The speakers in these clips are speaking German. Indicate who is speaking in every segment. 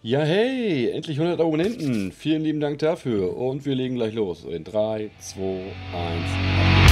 Speaker 1: Ja, hey, endlich 100 Abonnenten. Vielen lieben Dank dafür. Und wir legen gleich los. In 3, 2, 1.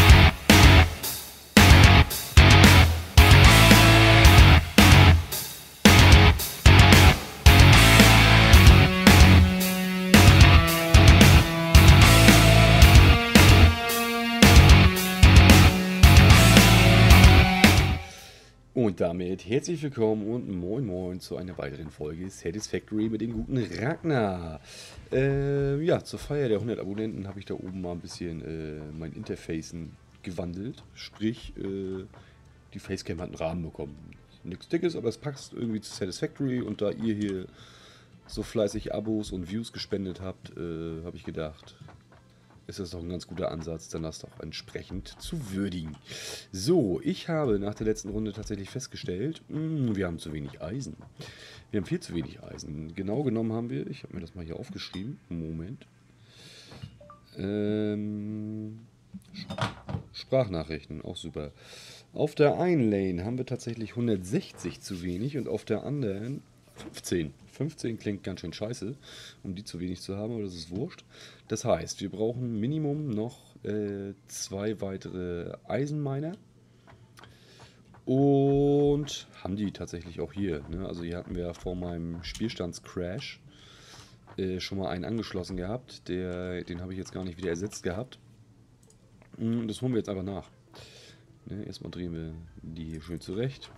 Speaker 1: Und damit herzlich willkommen und moin moin zu einer weiteren Folge Satisfactory mit dem guten Ragnar. Äh, ja, zur Feier der 100 Abonnenten habe ich da oben mal ein bisschen äh, mein Interfacen gewandelt. Sprich, äh, die Facecam hat einen Rahmen bekommen. Nichts Dickes, aber es passt irgendwie zu Satisfactory und da ihr hier so fleißig Abos und Views gespendet habt, äh, habe ich gedacht, ist das doch ein ganz guter Ansatz, dann das doch entsprechend zu würdigen. So, ich habe nach der letzten Runde tatsächlich festgestellt, mh, wir haben zu wenig Eisen. Wir haben viel zu wenig Eisen. Genau genommen haben wir, ich habe mir das mal hier aufgeschrieben, Moment. Ähm, Sprachnachrichten, auch super. Auf der einen Lane haben wir tatsächlich 160 zu wenig und auf der anderen 15. 15 klingt ganz schön scheiße, um die zu wenig zu haben, aber das ist wurscht. Das heißt, wir brauchen Minimum noch äh, zwei weitere Eisenminer. Und haben die tatsächlich auch hier. Ne? Also hier hatten wir vor meinem Spielstandscrash äh, schon mal einen angeschlossen gehabt. Der, den habe ich jetzt gar nicht wieder ersetzt gehabt. Mm, Das holen wir jetzt einfach nach. Ne? Erstmal drehen wir die hier schön zurecht.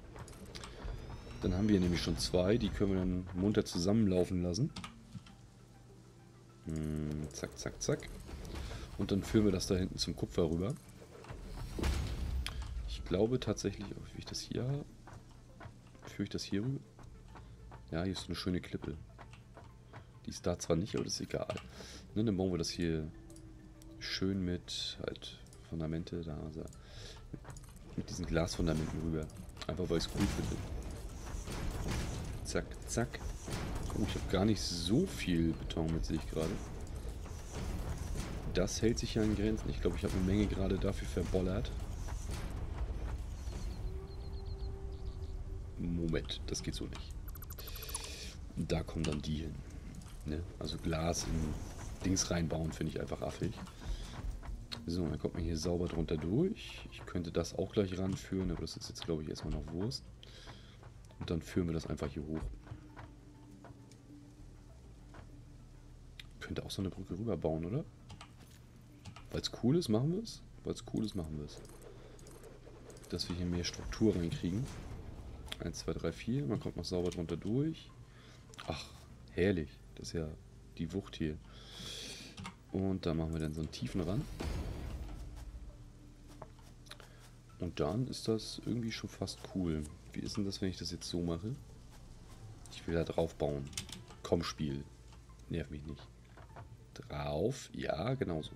Speaker 1: Dann haben wir nämlich schon zwei, die können wir dann munter zusammenlaufen lassen. Hm, zack, zack, zack. Und dann führen wir das da hinten zum Kupfer rüber. Ich glaube tatsächlich, wie ich das hier habe. Führe ich das hier rüber? Ja, hier ist eine schöne Klippe. Die ist da zwar nicht, aber das ist egal. Ne, dann bauen wir das hier schön mit halt Fundamente da. Also mit diesen Glasfundamenten rüber. Einfach weil ich es cool finde. Zack, zack. Oh, ich habe gar nicht so viel Beton mit, sehe ich gerade. Das hält sich ja in Grenzen. Ich glaube, ich habe eine Menge gerade dafür verbollert. Moment, das geht so nicht. Da kommen dann die hin. Ne? Also Glas in Dings reinbauen finde ich einfach affig. So, dann kommt man hier sauber drunter durch. Ich könnte das auch gleich ranführen, aber das ist jetzt, glaube ich, erstmal noch Wurst. Und dann führen wir das einfach hier hoch. Könnte auch so eine Brücke rüber bauen, oder? Weil es cool ist, machen wir es. Weil es cool ist, machen wir es. Dass wir hier mehr Struktur reinkriegen. 1, 2, 3, 4. Man kommt noch sauber drunter durch. Ach, herrlich. Das ist ja die Wucht hier. Und da machen wir dann so einen tiefen ran. Und dann ist das irgendwie schon fast cool. Wie ist denn das, wenn ich das jetzt so mache? Ich will da drauf bauen. Komm, Spiel. Nerv mich nicht. Drauf. Ja, genau so.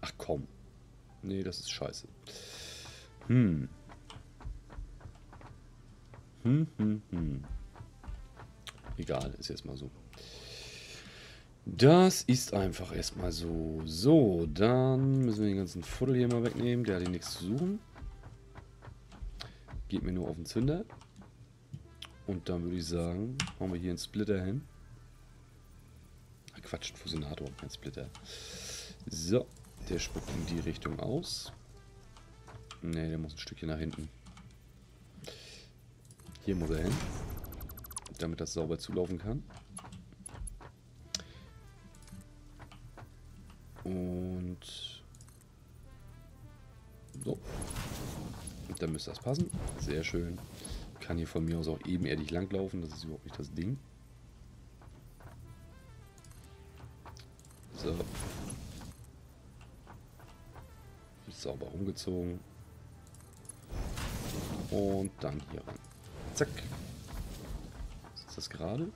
Speaker 1: Ach komm. Nee, das ist scheiße. Hm. Hm, hm, hm. Egal, ist jetzt mal so. Das ist einfach erstmal so. So, dann müssen wir den ganzen Fuddel hier mal wegnehmen. Der hat hier nichts zu suchen. Geht mir nur auf den Zünder. Und dann würde ich sagen, machen wir hier einen Splitter hin. Quatsch, ein Fusionator, kein Splitter. So, der spuckt in die Richtung aus. Ne, der muss ein Stückchen nach hinten. Hier muss er hin. Damit das sauber zulaufen kann. Und so. Dann müsste das passen. Sehr schön. Kann hier von mir aus auch ebenerdig langlaufen. Das ist überhaupt nicht das Ding. So. Sauber rumgezogen. Und dann hier ran. Zack. Ist das gerade?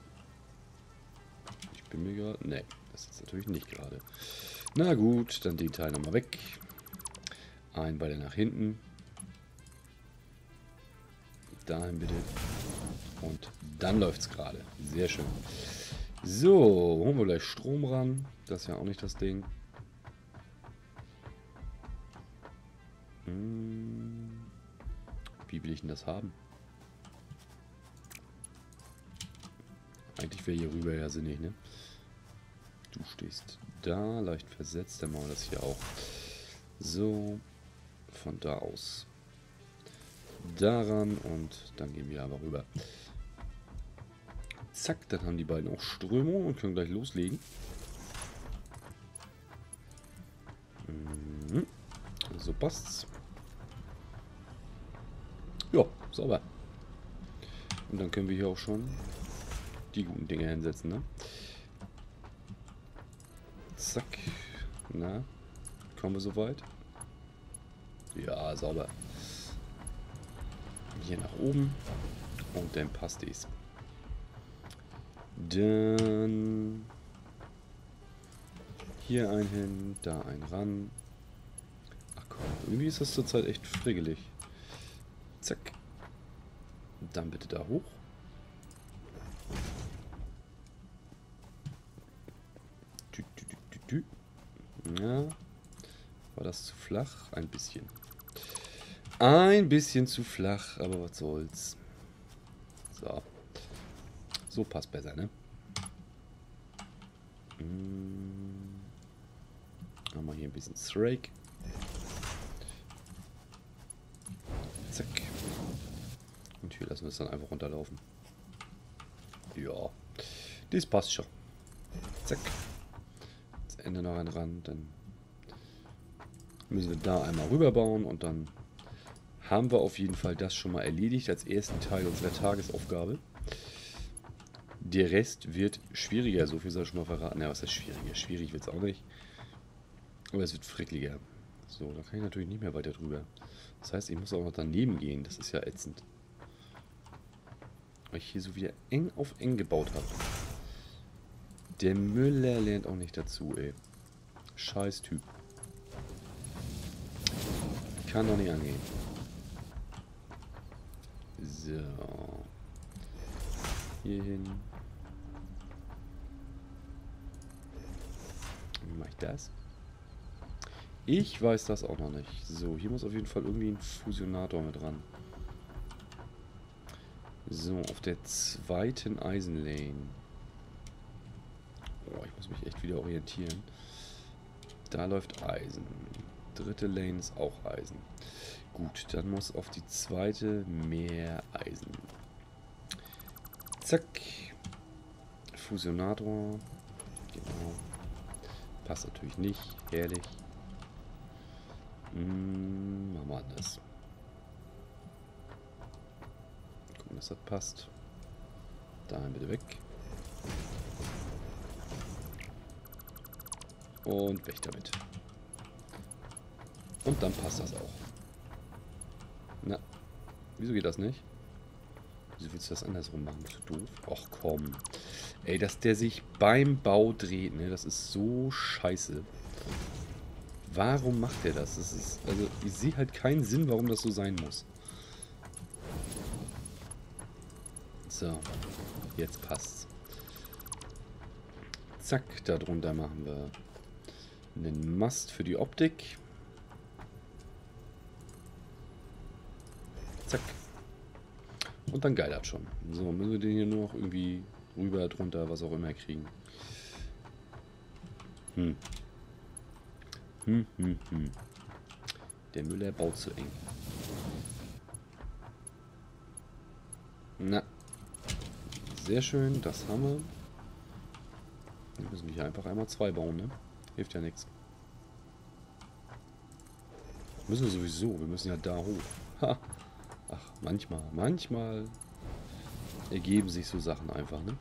Speaker 1: Ich bin mir gerade... Ne, das ist natürlich nicht gerade. Na gut, dann den Teil nochmal weg. Ein Beine nach hinten. Dahin bitte. Und dann läuft es gerade. Sehr schön. So, holen wir gleich Strom ran. Das ist ja auch nicht das Ding. Hm. Wie will ich denn das haben? Eigentlich wäre hier rüber ja sinnig, ne? Du stehst da, leicht versetzt. Dann machen wir das hier auch. So, von da aus daran und dann gehen wir aber rüber. Zack, dann haben die beiden auch Strömung und können gleich loslegen. Mhm. So passt's. Ja, sauber. Und dann können wir hier auch schon die guten Dinge hinsetzen, ne? Zack. Na, kommen wir soweit? Ja, sauber. Hier nach oben. Und dann passt es. Dann hier ein hin, da ein ran. Ach komm, irgendwie ist das zurzeit echt friggelig. Zack. Dann bitte da hoch. Ja. War das zu flach? Ein bisschen. Ein bisschen zu flach, aber was soll's. So. So passt besser, ne? Hm. Haben wir hier ein bisschen Thrake. Zack. Und hier lassen wir es dann einfach runterlaufen. Ja. Das passt schon. Zack. Das Ende noch ein Rand, dann müssen wir da einmal rüberbauen und dann haben wir auf jeden Fall das schon mal erledigt als ersten Teil unserer Tagesaufgabe. Der Rest wird schwieriger, so viel soll ich schon mal verraten. Ja, was ist schwieriger? Schwierig wird es auch nicht. Aber es wird frickliger. So, da kann ich natürlich nicht mehr weiter drüber. Das heißt, ich muss auch noch daneben gehen. Das ist ja ätzend. Weil ich hier so wieder eng auf eng gebaut habe. Der Müller lernt auch nicht dazu, ey. Scheiß Typ. Kann doch nicht angehen. So. Hier hin. Wie mache ich das? Ich weiß das auch noch nicht. So, hier muss auf jeden Fall irgendwie ein Fusionator mit dran. So, auf der zweiten Eisenlane. Oh, ich muss mich echt wieder orientieren. Da läuft Eisen. Dritte Lane ist auch Eisen. Gut, dann muss auf die zweite mehr Eisen. Zack. Fusionator. Genau. Passt natürlich nicht. Herrlich. Hm, machen wir anders. Gucken, dass das passt. Dahin bitte weg. Und weg damit. Und dann passt das auch. Wieso geht das nicht? Wieso willst du das andersrum machen? Bist du doof? Och komm. Ey, dass der sich beim Bau dreht, ne? Das ist so scheiße. Warum macht der das? das ist, also, ich sehe halt keinen Sinn, warum das so sein muss. So. Jetzt passt's. Zack, darunter machen wir einen Mast für die Optik. Zack. Und dann geil das schon. So, müssen wir den hier nur noch irgendwie rüber, drunter, was auch immer kriegen. Hm. Hm, hm, hm. Der Müller baut zu eng. Na. Sehr schön, das haben wir. Dann müssen wir hier einfach einmal zwei bauen, ne? Hilft ja nichts. Müssen wir sowieso, wir müssen ja da hoch. Ha. Ach, manchmal, manchmal ergeben sich so Sachen einfach, ne?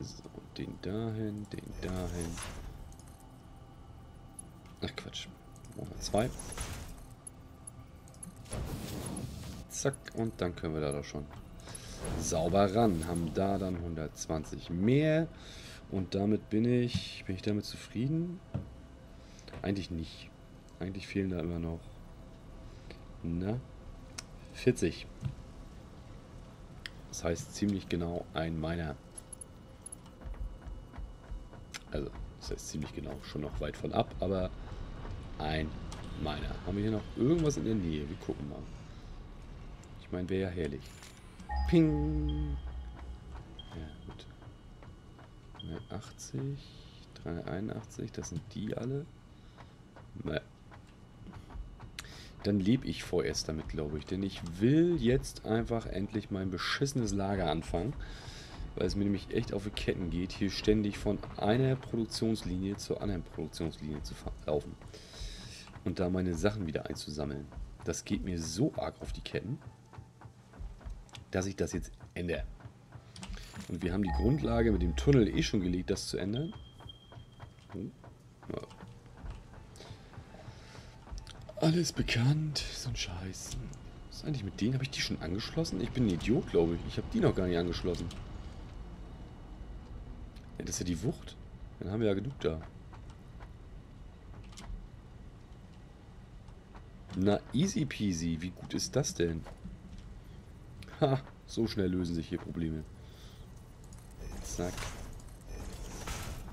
Speaker 1: So, den dahin, den dahin. Ach Quatsch. Machen wir zwei. Zack, und dann können wir da doch schon sauber ran. Haben da dann 120 mehr. Und damit bin ich, bin ich damit zufrieden? Eigentlich nicht. Eigentlich fehlen da immer noch, na, 40. Das heißt ziemlich genau ein Miner. Also, das heißt ziemlich genau, schon noch weit von ab, aber ein Miner. Haben wir hier noch irgendwas in der Nähe? Wir gucken mal. Ich meine, wäre ja herrlich. Ping. 380, 381, das sind die alle. Naja. Dann lebe ich vorerst damit, glaube ich. Denn ich will jetzt einfach endlich mein beschissenes Lager anfangen. Weil es mir nämlich echt auf die Ketten geht, hier ständig von einer Produktionslinie zur anderen Produktionslinie zu laufen. Und da meine Sachen wieder einzusammeln. Das geht mir so arg auf die Ketten, dass ich das jetzt ändere. Und wir haben die Grundlage mit dem Tunnel eh schon gelegt, das zu ändern. Hm. Alles bekannt. So ein Scheiß. Was ist eigentlich mit denen? Habe ich die schon angeschlossen? Ich bin ein Idiot, glaube ich. Ich habe die noch gar nicht angeschlossen. Ja, das ist ja die Wucht. Dann haben wir ja genug da. Na, easy peasy. Wie gut ist das denn? Ha, so schnell lösen sich hier Probleme. Zack.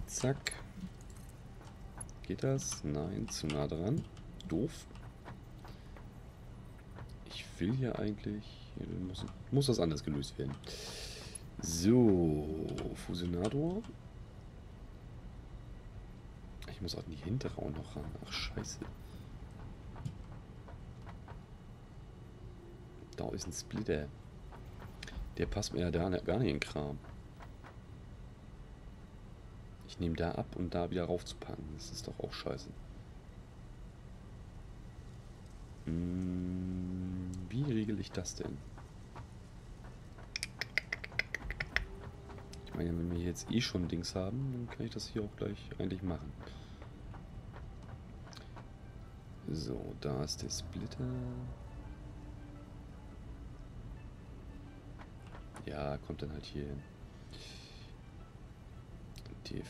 Speaker 1: Zack. Geht das? Nein, zu nah dran. Doof. Will hier eigentlich... Hier muss, muss das anders gelöst werden. So, Fusionator. Ich muss auch in die hintere auch noch ran. Ach, scheiße. Da ist ein Splitter. Der passt mir ja da gar nicht in den Kram. Ich nehme da ab, um da wieder raufzupacken. Das ist doch auch scheiße. Hm, ich das denn? Ich meine, wenn wir jetzt eh schon Dings haben, dann kann ich das hier auch gleich eigentlich machen. So, da ist der Splitter. Ja, kommt dann halt hier hin. Der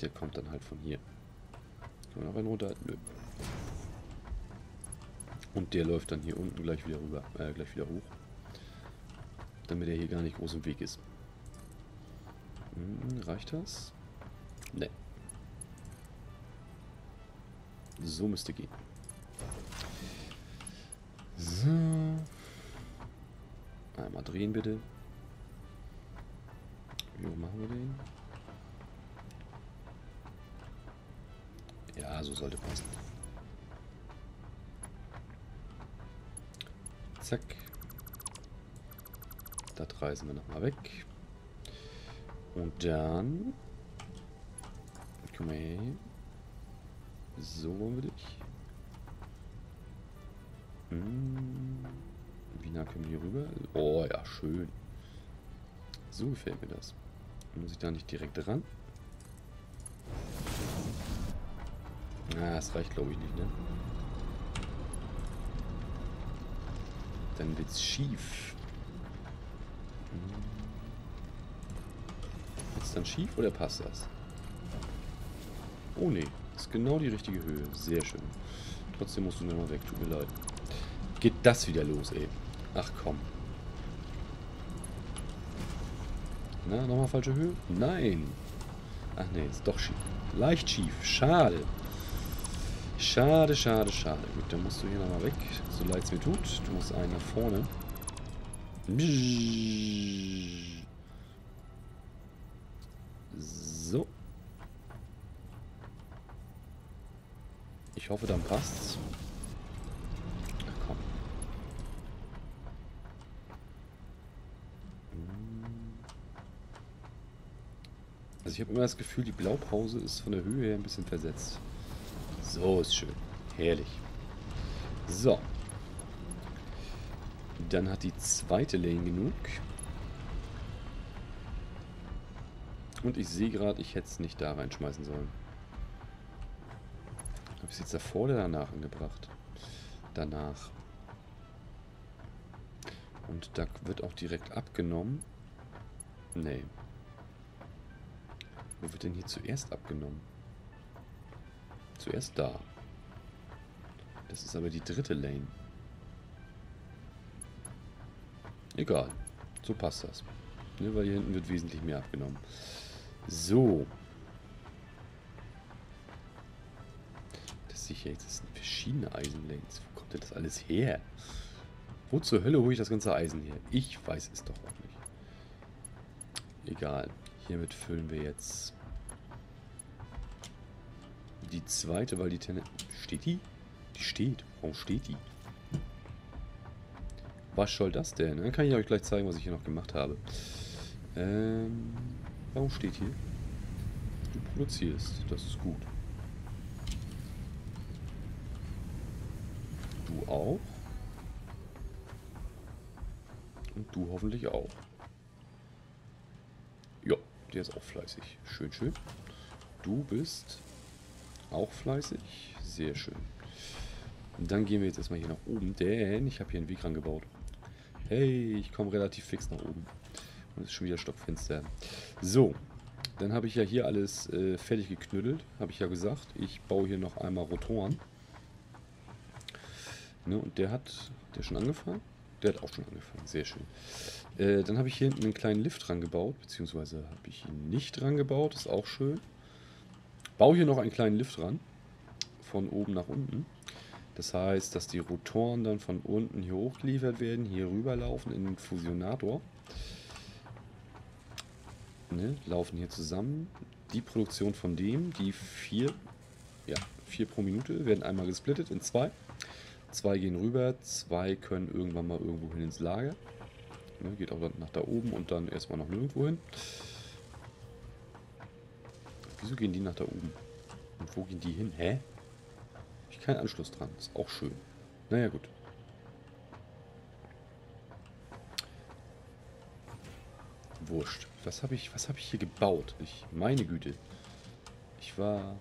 Speaker 1: Der kommt dann halt von hier. Kann man aber runter. Nö. Und der läuft dann hier unten gleich wieder rüber, äh, gleich wieder hoch. Damit er hier gar nicht groß im Weg ist. Hm, reicht das? Ne. So müsste gehen. So. Einmal drehen bitte. Wie machen wir den? Sollte passen. Zack. Das reißen wir nochmal weg. Und dann... Komm mal her. So wollen wir dich. Hm. Wie nah können wir hier rüber? Oh ja, schön. So gefällt mir das. Muss ich da nicht direkt ran? Ah, das reicht glaube ich nicht, ne? Dann wird's schief. Hm. Wird's dann schief oder passt das? Oh ne, ist genau die richtige Höhe. Sehr schön. Trotzdem musst du nochmal weg, tut mir leid. Geht das wieder los, ey. Ach komm. Na, nochmal falsche Höhe? Nein. Ach nee, ist doch schief. Leicht schief. Schade. Schade, schade, schade. Gut, dann musst du hier nochmal weg. So leid es mir tut. Du musst einen nach vorne. So. Ich hoffe, dann passt's. Ach komm. Also ich habe immer das Gefühl, die Blaupause ist von der Höhe her ein bisschen versetzt. So ist schön. Herrlich. So. Dann hat die zweite Lane genug. Und ich sehe gerade, ich hätte es nicht da reinschmeißen sollen. Habe ich es jetzt davor oder danach angebracht? Danach. Und da wird auch direkt abgenommen. Nee. Wo wird denn hier zuerst abgenommen? Zuerst da. Das ist aber die dritte Lane. Egal. So passt das. Ne, weil hier hinten wird wesentlich mehr abgenommen. So. Das ich jetzt. Das sind verschiedene Eisenlanes. Wo kommt denn das alles her? Wo zur Hölle hole ich das ganze Eisen her? Ich weiß es doch auch nicht. Egal. Hiermit füllen wir jetzt die zweite, weil die Tenne... Steht die? Die steht. Warum steht die? Was soll das denn? Dann kann ich euch gleich zeigen, was ich hier noch gemacht habe. Ähm, warum steht hier? Du produzierst. Das ist gut. Du auch. Und du hoffentlich auch. Ja, der ist auch fleißig. Schön, schön. Du bist auch fleißig. Sehr schön. Und dann gehen wir jetzt erstmal hier nach oben, denn ich habe hier einen Weg rangebaut. Hey, ich komme relativ fix nach oben. Und es ist schon wieder stockfinster. So, dann habe ich ja hier alles äh, fertig geknüttelt. Habe ich ja gesagt. Ich baue hier noch einmal Rotoren. Ne, und der hat der schon angefangen? Der hat auch schon angefangen. Sehr schön. Äh, dann habe ich hier hinten einen kleinen Lift dran gebaut. Beziehungsweise habe ich ihn nicht dran gebaut. Ist auch schön. Baue hier noch einen kleinen Lift dran. Von oben nach unten. Das heißt, dass die Rotoren dann von unten hier hochgeliefert werden, hier rüberlaufen in den Fusionator. Ne, laufen hier zusammen. Die Produktion von dem, die vier, ja, vier pro Minute, werden einmal gesplittet in zwei. Zwei gehen rüber, zwei können irgendwann mal irgendwo hin ins Lager. Ne, geht auch dann nach da oben und dann erstmal noch nirgendwo hin. Wieso gehen die nach da oben? Und wo gehen die hin? Hä? Hab ich keinen Anschluss dran. Ist auch schön. Naja, gut. Wurscht. Was habe ich, hab ich hier gebaut? Ich, meine Güte. Ich war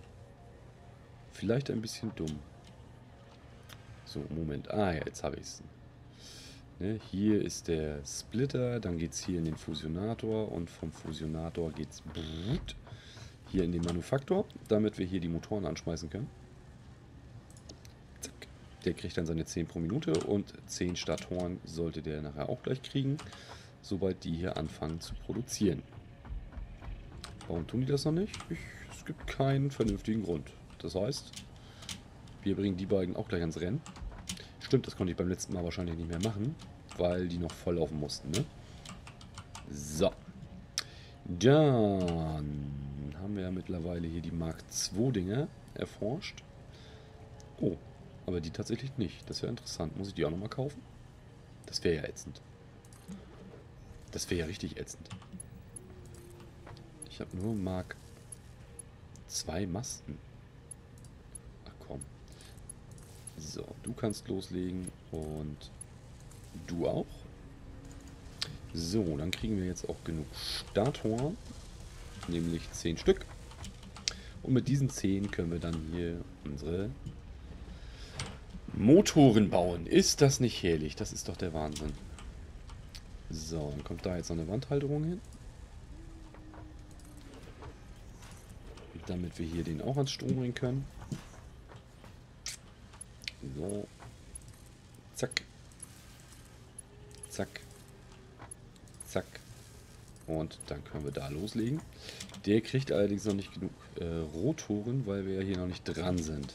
Speaker 1: vielleicht ein bisschen dumm. So, Moment. Ah ja, jetzt habe ich es. Ne, hier ist der Splitter, dann geht es hier in den Fusionator und vom Fusionator geht es hier in den Manufaktor, damit wir hier die Motoren anschmeißen können. Zack. Der kriegt dann seine 10 pro Minute und 10 Statoren sollte der nachher auch gleich kriegen, sobald die hier anfangen zu produzieren. Warum tun die das noch nicht? Ich, es gibt keinen vernünftigen Grund. Das heißt, wir bringen die beiden auch gleich ans Rennen. Stimmt, das konnte ich beim letzten Mal wahrscheinlich nicht mehr machen, weil die noch voll laufen mussten, ne? So. Dann haben wir ja mittlerweile hier die Mark II Dinger erforscht. Oh, aber die tatsächlich nicht. Das wäre interessant. Muss ich die auch nochmal kaufen? Das wäre ja ätzend. Das wäre ja richtig ätzend. Ich habe nur Mark zwei Masten. Ach komm. So, du kannst loslegen und du auch. So, dann kriegen wir jetzt auch genug Statoren nämlich 10 Stück. Und mit diesen 10 können wir dann hier unsere Motoren bauen. Ist das nicht herrlich? Das ist doch der Wahnsinn. So, dann kommt da jetzt noch eine Wandhalterung hin. Damit wir hier den auch ans Strom bringen können. So. Zack. Zack. Zack. Und dann können wir da loslegen. Der kriegt allerdings noch nicht genug äh, Rotoren, weil wir ja hier noch nicht dran sind.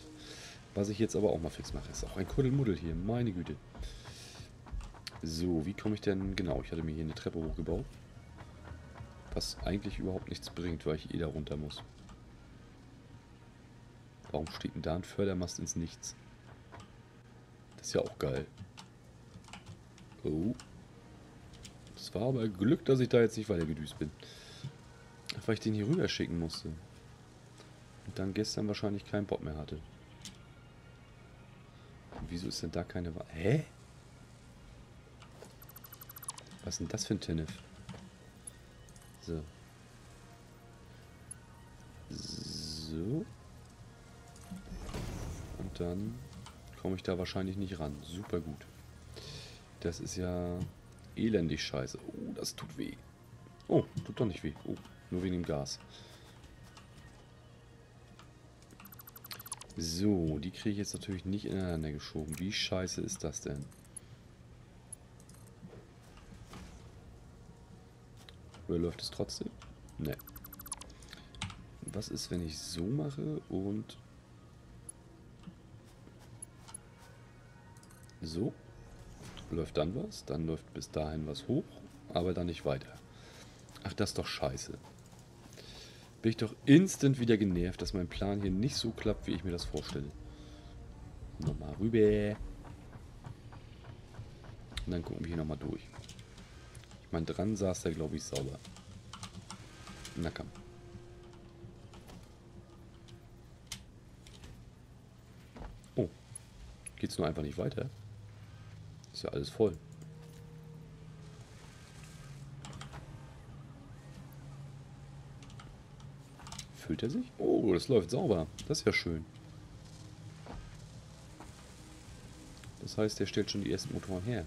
Speaker 1: Was ich jetzt aber auch mal fix mache, ist auch ein Kuddelmuddel hier. Meine Güte. So, wie komme ich denn... Genau, ich hatte mir hier eine Treppe hochgebaut. Was eigentlich überhaupt nichts bringt, weil ich eh da runter muss. Warum steht denn da ein Fördermast ins Nichts? Das ist ja auch geil. Oh. War aber Glück, dass ich da jetzt nicht weiter gedüst bin. Weil ich den hier rüber schicken musste. Und dann gestern wahrscheinlich keinen Bock mehr hatte. Und wieso ist denn da keine... Wa Hä? Was ist denn das für ein Tinnef? So. So. Und dann komme ich da wahrscheinlich nicht ran. Super gut. Das ist ja elendig scheiße. Oh, das tut weh. Oh, tut doch nicht weh. Oh, nur wegen dem Gas. So, die kriege ich jetzt natürlich nicht ineinander geschoben. Wie scheiße ist das denn? Oder läuft es trotzdem? Ne. Was ist, wenn ich so mache und So. Läuft dann was. Dann läuft bis dahin was hoch. Aber dann nicht weiter. Ach, das ist doch scheiße. Bin ich doch instant wieder genervt, dass mein Plan hier nicht so klappt, wie ich mir das vorstelle. Nochmal rüber. Und dann gucken wir hier nochmal durch. Ich meine, dran saß der, glaube ich, sauber. Na komm. Oh. Geht's nur einfach nicht weiter? Ja alles voll. Füllt er sich? Oh, das läuft sauber. Das ist ja schön. Das heißt, der stellt schon die ersten Motoren her.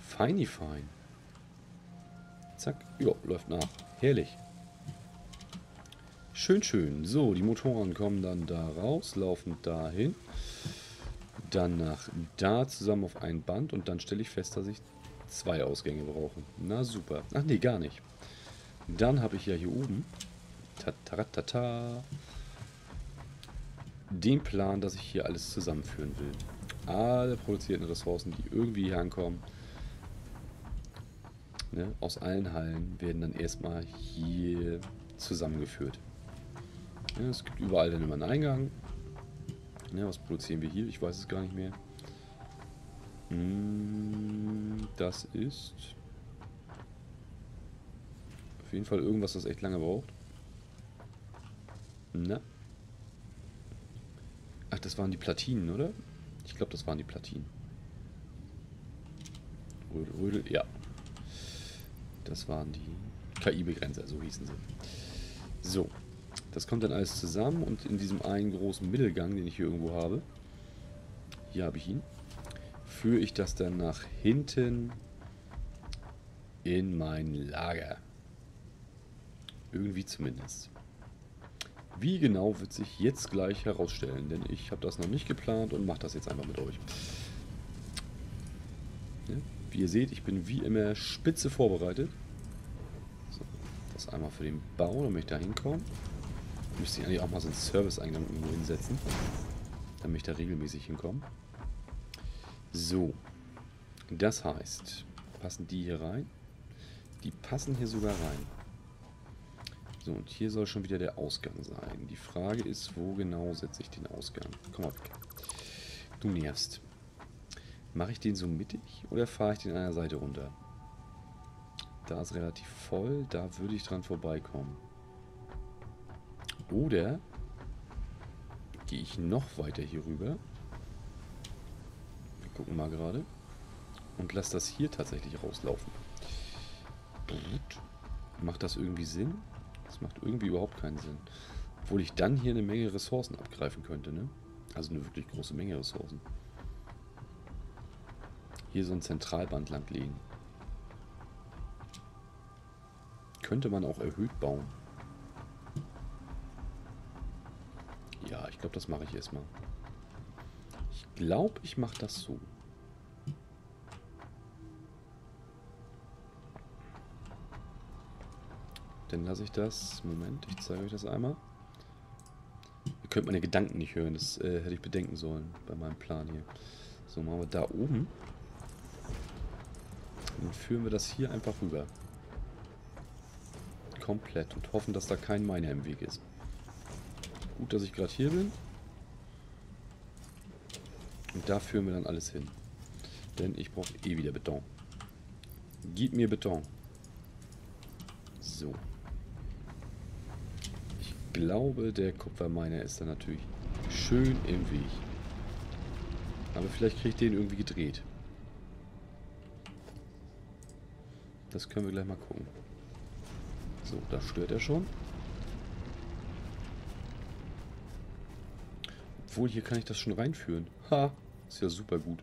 Speaker 1: Feini fein. Zack. Ja, läuft nach. Herrlich. Schön, schön. So, die Motoren kommen dann da raus, laufen dahin. Dann nach da zusammen auf ein Band und dann stelle ich fest, dass ich zwei Ausgänge brauche. Na super. Ach nee, gar nicht. Dann habe ich ja hier oben ta den Plan, dass ich hier alles zusammenführen will. Alle produzierten Ressourcen, die irgendwie hier ankommen, ne, aus allen Hallen, werden dann erstmal hier zusammengeführt. Ja, es gibt überall dann immer einen Eingang. Ja, was produzieren wir hier? Ich weiß es gar nicht mehr. Hm, das ist auf jeden Fall irgendwas, das echt lange braucht. Na? Ach, das waren die Platinen, oder? Ich glaube, das waren die Platinen. Rödel, Rödel, ja. Das waren die KI-Begrenzer, so hießen sie. So. Das kommt dann alles zusammen und in diesem einen großen Mittelgang, den ich hier irgendwo habe, hier habe ich ihn, führe ich das dann nach hinten in mein Lager. Irgendwie zumindest. Wie genau wird sich jetzt gleich herausstellen, denn ich habe das noch nicht geplant und mache das jetzt einfach mit euch. Wie ihr seht, ich bin wie immer spitze vorbereitet. So, das einmal für den Bau, damit ich da hinkomme. Müsste ich eigentlich auch mal so einen Service-Eingang irgendwo hinsetzen, damit ich da regelmäßig hinkomme. So, das heißt, passen die hier rein? Die passen hier sogar rein. So, und hier soll schon wieder der Ausgang sein. Die Frage ist, wo genau setze ich den Ausgang? Komm mal weg. Du nervst. Mache ich den so mittig oder fahre ich den an der Seite runter? Da ist relativ voll, da würde ich dran vorbeikommen. Oder gehe ich noch weiter hier rüber. Wir gucken mal gerade. Und lasse das hier tatsächlich rauslaufen. Macht das irgendwie Sinn? Das macht irgendwie überhaupt keinen Sinn. Obwohl ich dann hier eine Menge Ressourcen abgreifen könnte, ne? Also eine wirklich große Menge Ressourcen. Hier so ein Zentralband lang legen. Könnte man auch erhöht bauen. Ja, ich glaube, das mache ich erstmal. Ich glaube, ich mache das so. Dann lasse ich das. Moment, ich zeige euch das einmal. Ihr könnt meine Gedanken nicht hören. Das äh, hätte ich bedenken sollen bei meinem Plan hier. So, machen wir da oben. Dann führen wir das hier einfach rüber. Komplett. Und hoffen, dass da kein Miner im Weg ist. Gut, dass ich gerade hier bin. Und da führen wir dann alles hin. Denn ich brauche eh wieder Beton. Gib mir Beton. So glaube, der Kupferminer ist dann natürlich schön im Weg. Aber vielleicht kriege ich den irgendwie gedreht. Das können wir gleich mal gucken. So, da stört er schon. Obwohl, hier kann ich das schon reinführen. Ha, ist ja super gut.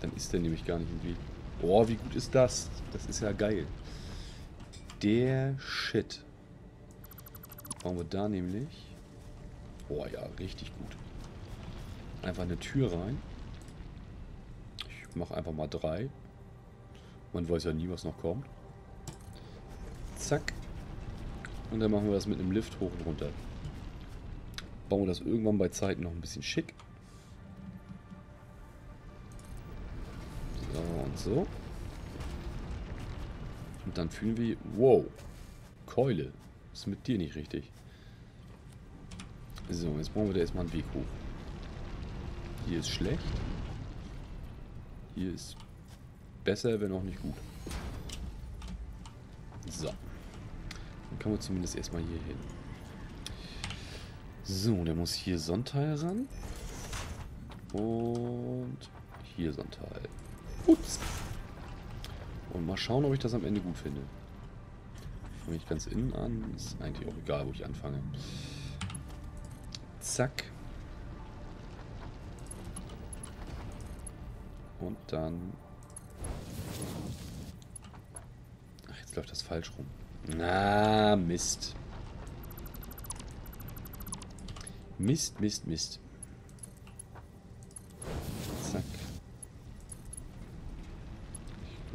Speaker 1: Dann ist der nämlich gar nicht im Weg. Oh, wie gut ist das? Das ist ja geil. Der Shit. Bauen wir da nämlich. Boah, ja, richtig gut. Einfach eine Tür rein. Ich mache einfach mal drei. Man weiß ja nie, was noch kommt. Zack. Und dann machen wir das mit einem Lift hoch und runter. Bauen wir das irgendwann bei Zeiten noch ein bisschen schick. So. Und dann fühlen wir... Wow. Keule. Ist mit dir nicht richtig. So, jetzt brauchen wir da erstmal einen Weg hoch. Hier ist schlecht. Hier ist besser, wenn auch nicht gut. So. Dann kommen wir zumindest erstmal hier hin. So, der muss hier Sonnteil ran. Und hier Sonnteil. Ups. Und mal schauen, ob ich das am Ende gut finde. Fange ich ganz innen an. Ist eigentlich auch egal, wo ich anfange. Zack. Und dann... Ach, jetzt läuft das falsch rum. Na, Mist. Mist, Mist, Mist. Zack.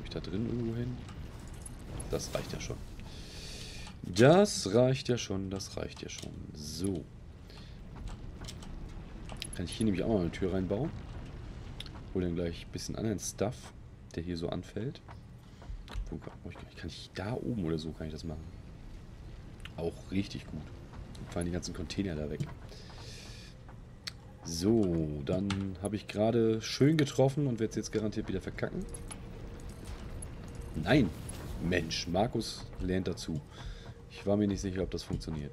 Speaker 1: Ich da drin irgendwo hin? Das reicht ja schon. Das reicht ja schon, das reicht ja schon. So. Kann ich hier nämlich auch noch eine Tür reinbauen. Hol dann gleich ein bisschen anderen Stuff, der hier so anfällt. Wo kann ich da oben oder so kann ich das machen. Auch richtig gut. Und fallen die ganzen Container da weg. So, dann habe ich gerade schön getroffen und werde es jetzt garantiert wieder verkacken. Nein! Mensch, Markus lernt dazu. Ich war mir nicht sicher, ob das funktioniert.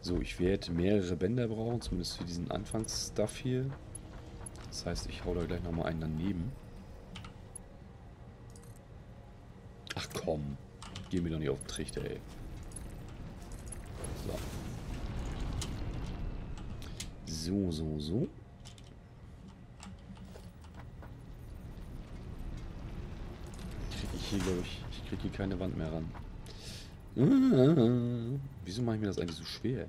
Speaker 1: So, ich werde mehrere Bänder brauchen, zumindest für diesen Anfangsstuff hier. Das heißt, ich hau da gleich nochmal einen daneben. Ach komm, geh mir doch nicht auf den Trichter, ey. So. So, so, so. Kriege ich hier, glaube ich, ich kriege hier keine Wand mehr ran. Ah, wieso mache ich mir das eigentlich so schwer?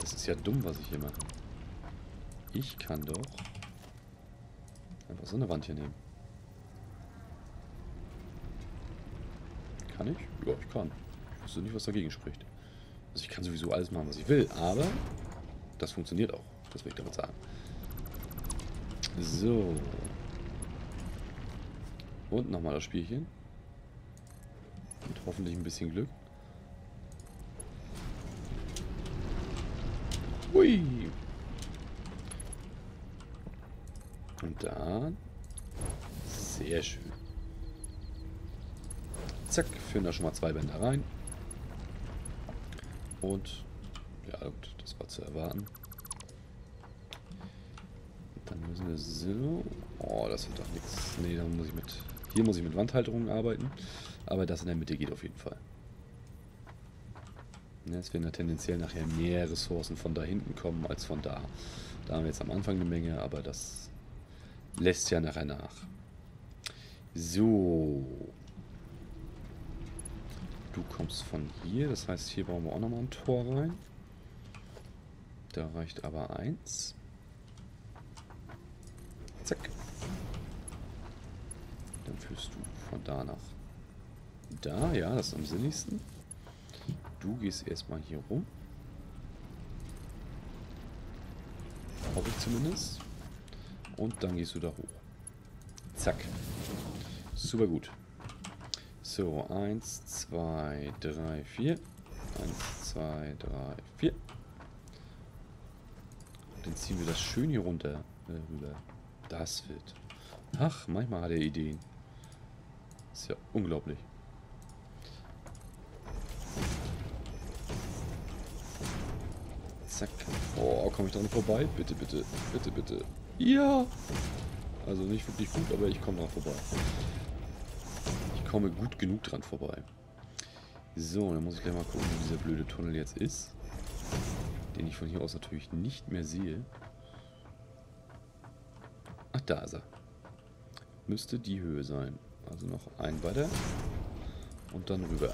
Speaker 1: Das ist ja dumm, was ich hier mache. Ich kann doch einfach so eine Wand hier nehmen. Kann ich? Ja, ich kann. Ich wüsste nicht, was dagegen spricht. Also ich kann sowieso alles machen, was ich will, aber das funktioniert auch. Das will ich damit sagen. So. Und nochmal das Spielchen. Mit hoffentlich ein bisschen Glück. Hui. Und dann... Sehr schön. Zack, führen da schon mal zwei Bänder rein. Und... Ja gut, das war zu erwarten. Dann müssen wir so... Oh, das wird doch nichts. Nee, dann muss ich mit hier muss ich mit Wandhalterungen arbeiten, aber das in der Mitte geht auf jeden Fall. Es werden ja tendenziell nachher mehr Ressourcen von da hinten kommen als von da. Da haben wir jetzt am Anfang eine Menge, aber das lässt ja nachher nach. So. Du kommst von hier, das heißt, hier brauchen wir auch nochmal ein Tor rein. Da reicht aber eins. Zack. Dann führst du von da nach da. Ja, das ist am sinnigsten. Du gehst erstmal hier rum. Hoffe ich zumindest. Und dann gehst du da hoch. Zack. Super gut. So, 1, 2, 3, 4. 1, 2, 3, 4. Dann ziehen wir das schön hier runter äh. Das wird. Ach, manchmal hat er Ideen. Ist ja unglaublich. Zack. Oh, komme ich dran vorbei? Bitte, bitte, bitte, bitte. Ja! Also nicht wirklich gut, aber ich komme dran vorbei. Komme gut genug dran vorbei. So, dann muss ich gleich mal gucken, wo dieser blöde Tunnel jetzt ist. Den ich von hier aus natürlich nicht mehr sehe. Ach, da ist er. Müsste die Höhe sein. Also noch ein weiter. Und dann rüber.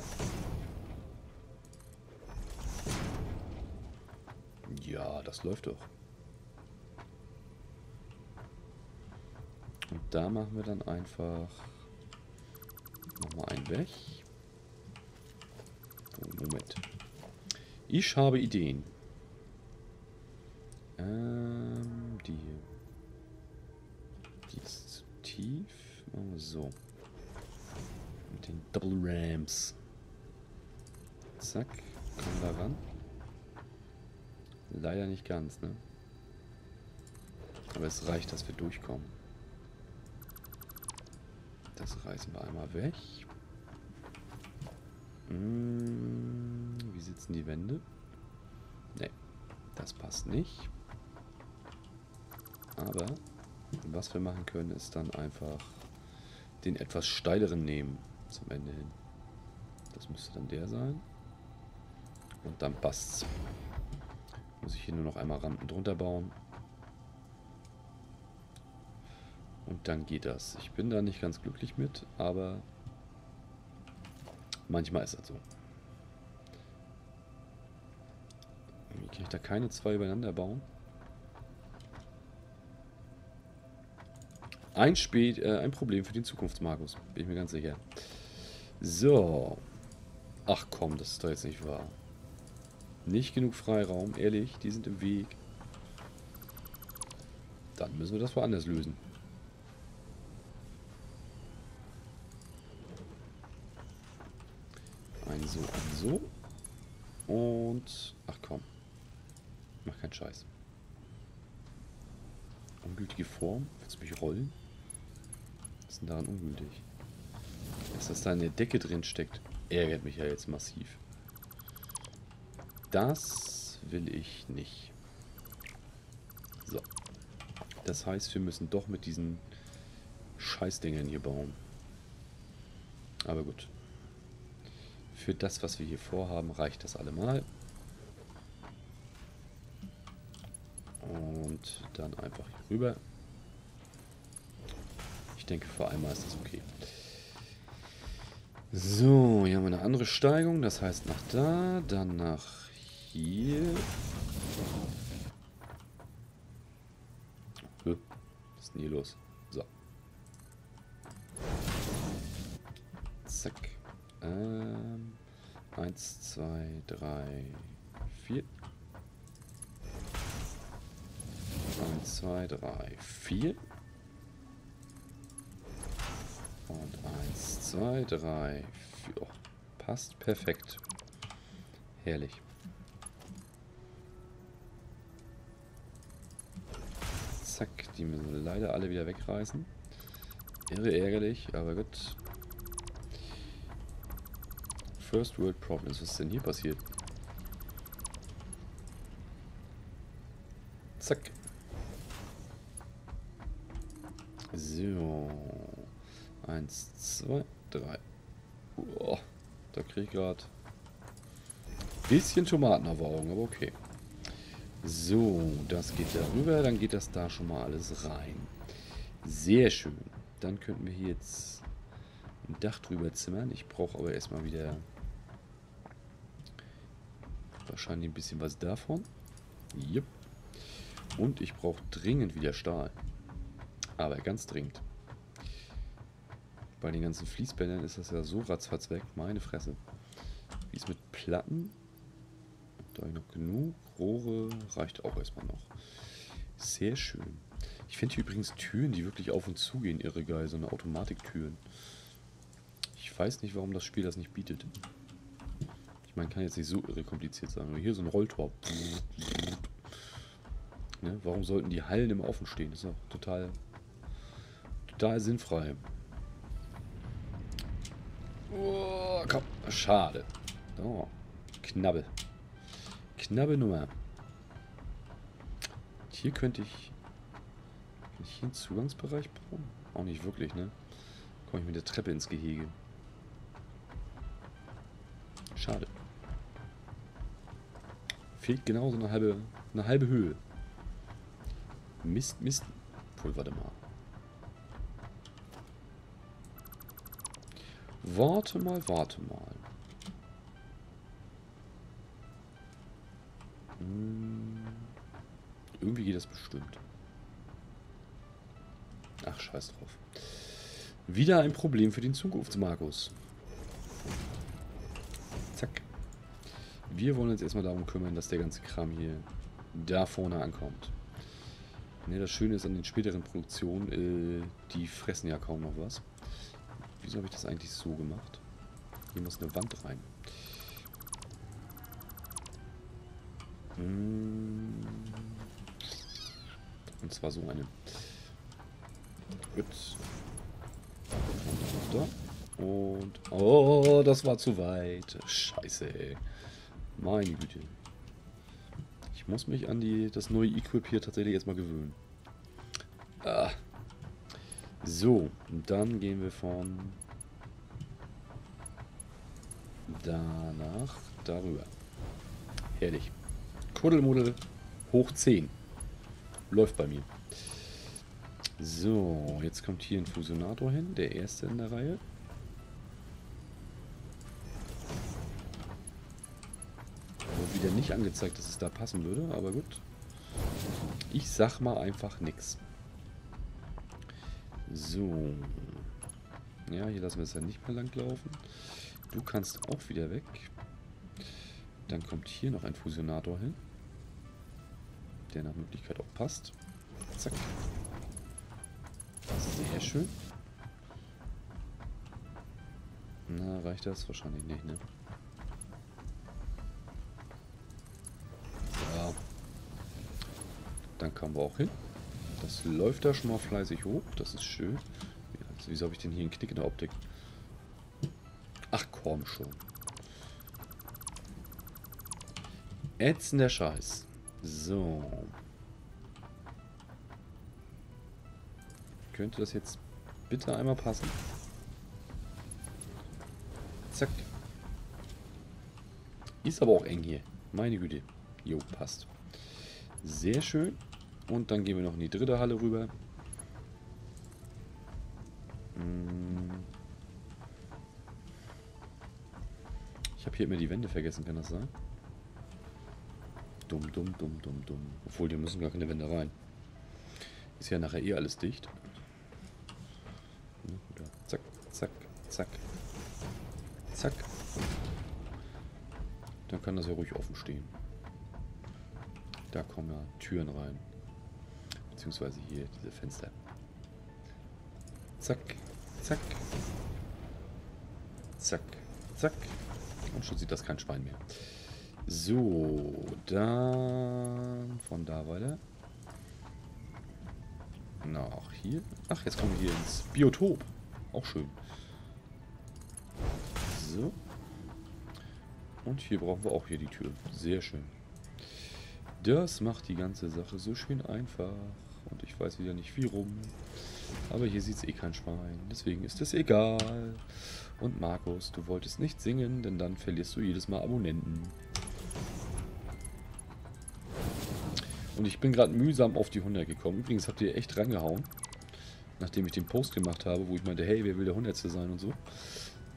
Speaker 1: Ja, das läuft doch. Und da machen wir dann einfach nochmal einen weg. Oh, Moment. Ich habe Ideen. Ähm, die hier. Oh, so. Mit den Double Rams. Zack. Kommen wir ran. Leider nicht ganz, ne? Aber es reicht, dass wir durchkommen. Das reißen wir einmal weg. Hm, wie sitzen die Wände? Ne, das passt nicht. Aber was wir machen können, ist dann einfach den etwas steileren nehmen zum Ende hin. Das müsste dann der sein. Und dann passt's. Muss ich hier nur noch einmal Rampen drunter bauen. Und dann geht das. Ich bin da nicht ganz glücklich mit, aber manchmal ist das so. Wie kann ich da keine zwei übereinander bauen? Ein, Spät, äh, ein Problem für den Zukunftsmarkus, bin ich mir ganz sicher. So. Ach komm, das ist doch jetzt nicht wahr. Nicht genug Freiraum, ehrlich, die sind im Weg. Dann müssen wir das woanders lösen. Ein so, ein so. Und... Ach komm. Mach keinen Scheiß. Ungültige Form. Willst du mich rollen? Was ist denn daran ungültig? Dass das da in der Decke drin steckt, ärgert mich ja jetzt massiv. Das will ich nicht. So. Das heißt, wir müssen doch mit diesen Scheißdingern hier bauen. Aber gut. Für das, was wir hier vorhaben, reicht das allemal. Und dann einfach hier rüber. Ich denke, für einmal ist das okay. So, hier haben wir eine andere Steigung. Das heißt nach da, dann nach hier. Was ist denn hier los? So. Zack. Ähm, eins, zwei, drei, vier. Eins, zwei, drei, vier. Und eins, zwei, drei, vier. Oh, passt perfekt. Herrlich. Zack, die müssen leider alle wieder wegreißen. Irre ärgerlich, aber gut. First World Problems. Was ist denn hier passiert? Zack. So. Eins, zwei, drei. Oh, da kriege ich gerade bisschen Tomaten aber okay. So, das geht darüber. Dann geht das da schon mal alles rein. Sehr schön. Dann könnten wir hier jetzt ein Dach drüber zimmern. Ich brauche aber erstmal wieder wahrscheinlich ein bisschen was davon. Yep. Und ich brauche dringend wieder Stahl. Aber ganz dringend. Bei den ganzen Fließbändern ist das ja so ratzfatz weg. Meine Fresse. Wie ist mit Platten? Da habe ich noch genug. Rohre reicht auch erstmal noch. Sehr schön. Ich finde hier übrigens Türen, die wirklich auf und zu gehen, irre geil. So eine Automatiktüren. Ich weiß nicht, warum das Spiel das nicht bietet. Meine, kann jetzt nicht so irre kompliziert sein. Aber hier so ein Rolltor. Ne? Warum sollten die Hallen immer offen stehen? Das ist doch total, total sinnfrei. Oh, komm, schade. Oh, Knabbel. Nummer. Hier könnte ich... Kann ich hier einen Zugangsbereich bauen? Auch nicht wirklich, ne? Komme ich mit der Treppe ins Gehege. Fehlt genau so eine halbe, eine halbe Höhe. Mist, Mist. Obwohl, warte mal. Warte mal, warte mal. Hm. Irgendwie geht das bestimmt. Ach, scheiß drauf. Wieder ein Problem für den Zukunftsmarkus. Zack. Wir wollen uns erstmal darum kümmern, dass der ganze Kram hier da vorne ankommt. Ne, das Schöne ist an den späteren Produktionen, äh, die fressen ja kaum noch was. Wieso habe ich das eigentlich so gemacht? Hier muss eine Wand rein. Hm. Und zwar so eine. Gut. Da. Und. Oh, das war zu weit. Scheiße, ey. Meine Güte. Ich muss mich an die, das neue Equip hier tatsächlich erstmal gewöhnen. Ah. So, dann gehen wir von danach darüber. Herrlich. Kuddelmuddel hoch 10. Läuft bei mir. So, jetzt kommt hier ein Fusionator hin, der erste in der Reihe. Wieder nicht angezeigt, dass es da passen würde, aber gut. Ich sag mal einfach nichts. So. Ja, hier lassen wir es ja nicht mehr lang laufen. Du kannst auch wieder weg. Dann kommt hier noch ein Fusionator hin. Der nach Möglichkeit auch passt. Zack. Sehr schön. Na, reicht das? Wahrscheinlich nicht, ne? Dann kommen wir auch hin. Das läuft da schon mal fleißig hoch. Das ist schön. Also wieso habe ich denn hier einen Knick in der Optik? Ach komm schon. Ätzender Scheiß. So. Könnte das jetzt bitte einmal passen? Zack. Ist aber auch eng hier. Meine Güte. Jo, passt. Sehr schön. Und dann gehen wir noch in die dritte Halle rüber. Ich habe hier immer die Wände vergessen, kann das sein? Dumm, dumm, dumm, dumm, dumm. Obwohl, die müssen gar keine Wände rein. Ist ja nachher eh alles dicht. Zack, zack, zack. Zack. Dann kann das ja ruhig offen stehen. Da kommen ja Türen rein. Beziehungsweise hier diese Fenster. Zack, zack. Zack, zack. Und schon sieht das kein Schwein mehr. So, dann von da weiter. Nach hier. Ach, jetzt kommen wir hier ins Biotop. Auch schön. So. Und hier brauchen wir auch hier die Tür. Sehr schön. Das macht die ganze Sache so schön einfach. Und ich weiß wieder nicht wie rum. Aber hier sieht es eh kein Schwein. Deswegen ist es egal. Und Markus, du wolltest nicht singen, denn dann verlierst du jedes Mal Abonnenten. Und ich bin gerade mühsam auf die 100 gekommen. Übrigens habt ihr echt rangehauen. Nachdem ich den Post gemacht habe, wo ich meinte, hey, wer will der 100. sein und so.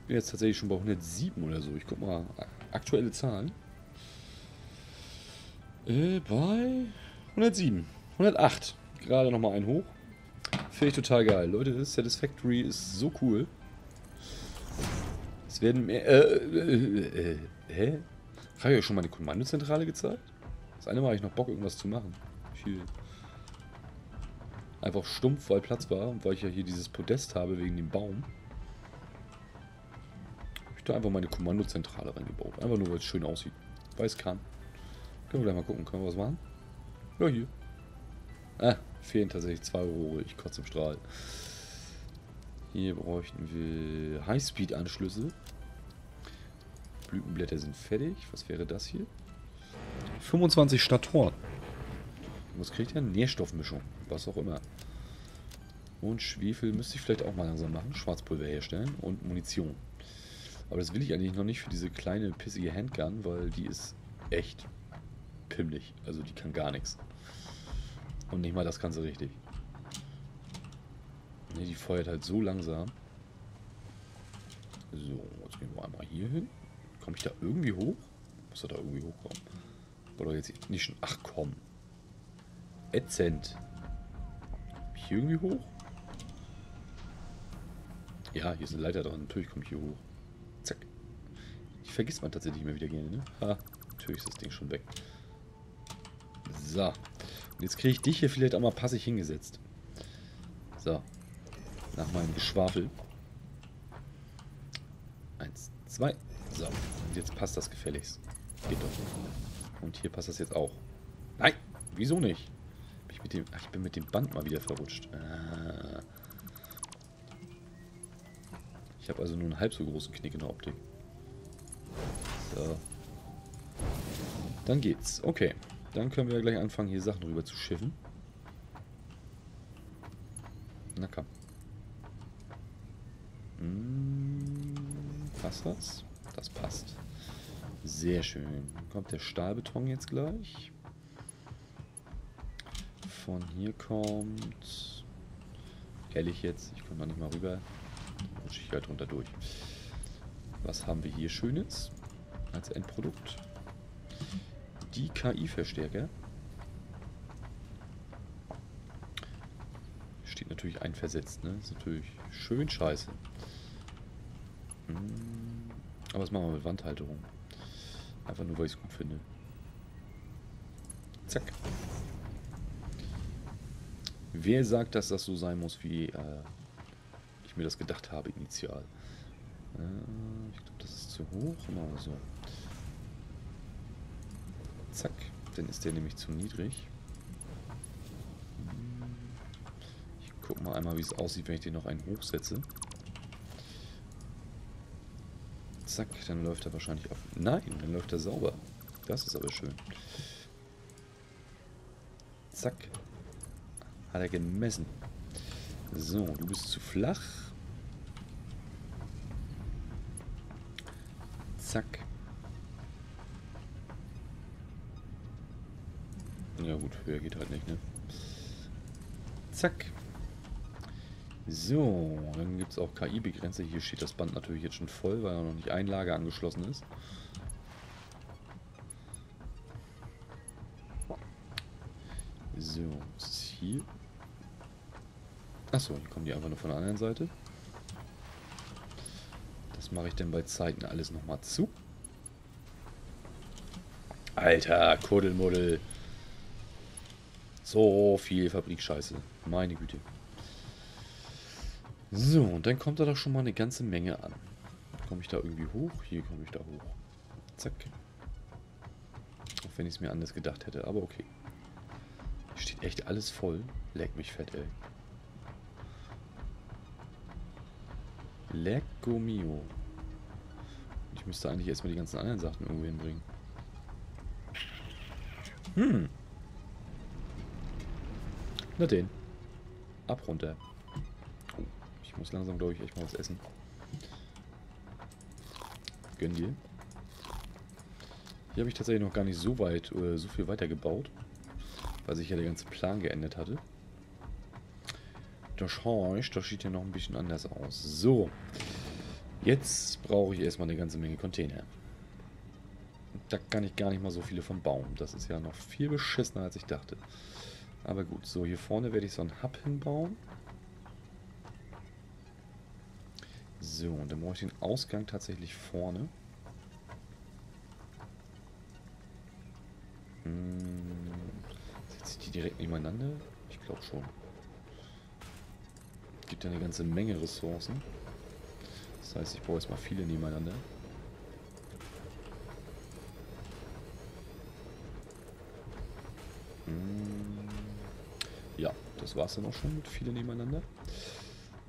Speaker 1: Bin jetzt tatsächlich schon bei 107 oder so. Ich guck mal, aktuelle Zahlen. Äh, bei 107. 108. Gerade nochmal ein hoch. Finde ich total geil. Leute, Satisfactory ist so cool. Es werden mehr... Äh, äh, äh, hä? Habe ich euch schon mal eine Kommandozentrale gezeigt? Das eine Mal habe ich noch Bock, irgendwas zu machen. Viel. Einfach stumpf, weil Platz war und weil ich ja hier dieses Podest habe wegen dem Baum. Habe ich da einfach meine Kommandozentrale reingebaut. Einfach nur, weil es schön aussieht. Weil es kann. Können wir gleich mal gucken. Können wir was machen? Ja, hier. Ah, fehlen tatsächlich zwei Rohre. Ich kotze im Strahl. Hier bräuchten wir Highspeed-Anschlüsse. Blütenblätter sind fertig. Was wäre das hier? 25 Statoren. Was kriegt er? Nährstoffmischung. Was auch immer. Und Schwefel müsste ich vielleicht auch mal langsam machen. Schwarzpulver herstellen und Munition. Aber das will ich eigentlich noch nicht für diese kleine pissige Handgun, weil die ist echt pimmlig. Also die kann gar nichts. Und nicht mal das kann sie richtig. Ne, die feuert halt so langsam. So, jetzt gehen wir einmal hier hin. Komme ich da irgendwie hoch? Muss er da irgendwie hochkommen? Oder jetzt nicht schon. Ach komm. Ätzend. Hier irgendwie hoch? Ja, hier ist eine Leiter dran. Natürlich komme ich hier hoch. Zack. Die vergisst man tatsächlich immer wieder gerne, ne? Ha, natürlich ist das Ding schon weg. So. Jetzt kriege ich dich hier vielleicht auch mal passig hingesetzt. So. Nach meinem Geschwafel. Eins, zwei. So. Und jetzt passt das gefälligst. Geht doch. Und hier passt das jetzt auch. Nein! Wieso nicht? Ich, mit dem, ach, ich bin mit dem Band mal wieder verrutscht. Ah. Ich habe also nur einen halb so großen Knick in der Optik. So. Dann geht's. Okay. Dann können wir gleich anfangen, hier Sachen rüber zu schiffen. Na komm. Hm, passt das? Das passt. Sehr schön. Kommt der Stahlbeton jetzt gleich. Von hier kommt... Ehrlich jetzt, ich komme da nicht mal rüber. Rutsche ich halt runter durch. Was haben wir hier Schönes als Endprodukt? Die KI-Verstärker. Steht natürlich einversetzt, ne? Ist natürlich schön scheiße. Hm. Aber was machen wir mit Wandhalterung? Einfach nur, weil ich es gut finde. Zack. Wer sagt, dass das so sein muss, wie äh, ich mir das gedacht habe initial? Äh, ich glaube, das ist zu hoch. Mal so. Zack. Dann ist der nämlich zu niedrig. Ich gucke mal einmal, wie es aussieht, wenn ich den noch einen hochsetze. Zack, dann läuft er wahrscheinlich auf... Nein, dann läuft er sauber. Das ist aber schön. Zack. Hat er gemessen. So, du bist zu flach. Zack. Ja gut, höher geht halt nicht, ne? Zack. So, dann gibt es auch KI-Begrenzer. Hier steht das Band natürlich jetzt schon voll, weil er noch nicht Einlage angeschlossen ist. So, was ist hier? Achso, hier kommen die einfach nur von der anderen Seite. Das mache ich dann bei Zeiten alles nochmal zu. Alter, Kuddelmuddel. So viel Fabrikscheiße. Meine Güte. So, und dann kommt da doch schon mal eine ganze Menge an. Komme ich da irgendwie hoch? Hier komme ich da hoch. Zack. Auch wenn ich es mir anders gedacht hätte, aber okay. Hier steht echt alles voll. Leck mich fett, ey. Lecco mio. Ich müsste eigentlich erstmal die ganzen anderen Sachen irgendwo hinbringen. Hm. Na den. Ab runter. Oh, ich muss langsam, glaube ich, echt mal was essen. Gönn dir. Hier habe ich tatsächlich noch gar nicht so weit, äh, so viel weiter gebaut. Weil sich ja der ganze Plan geändert hatte. Das heißt, das sieht ja noch ein bisschen anders aus. So. Jetzt brauche ich erstmal eine ganze Menge Container. Da kann ich gar nicht mal so viele vom Baum. Das ist ja noch viel beschissener, als ich dachte. Aber gut, so hier vorne werde ich so einen Hub hinbauen. So, und dann brauche ich den Ausgang tatsächlich vorne. Hm, setze ich die direkt nebeneinander? Ich glaube schon. Gibt ja eine ganze Menge Ressourcen. Das heißt, ich brauche jetzt mal viele nebeneinander. Das war es dann auch schon mit viele nebeneinander.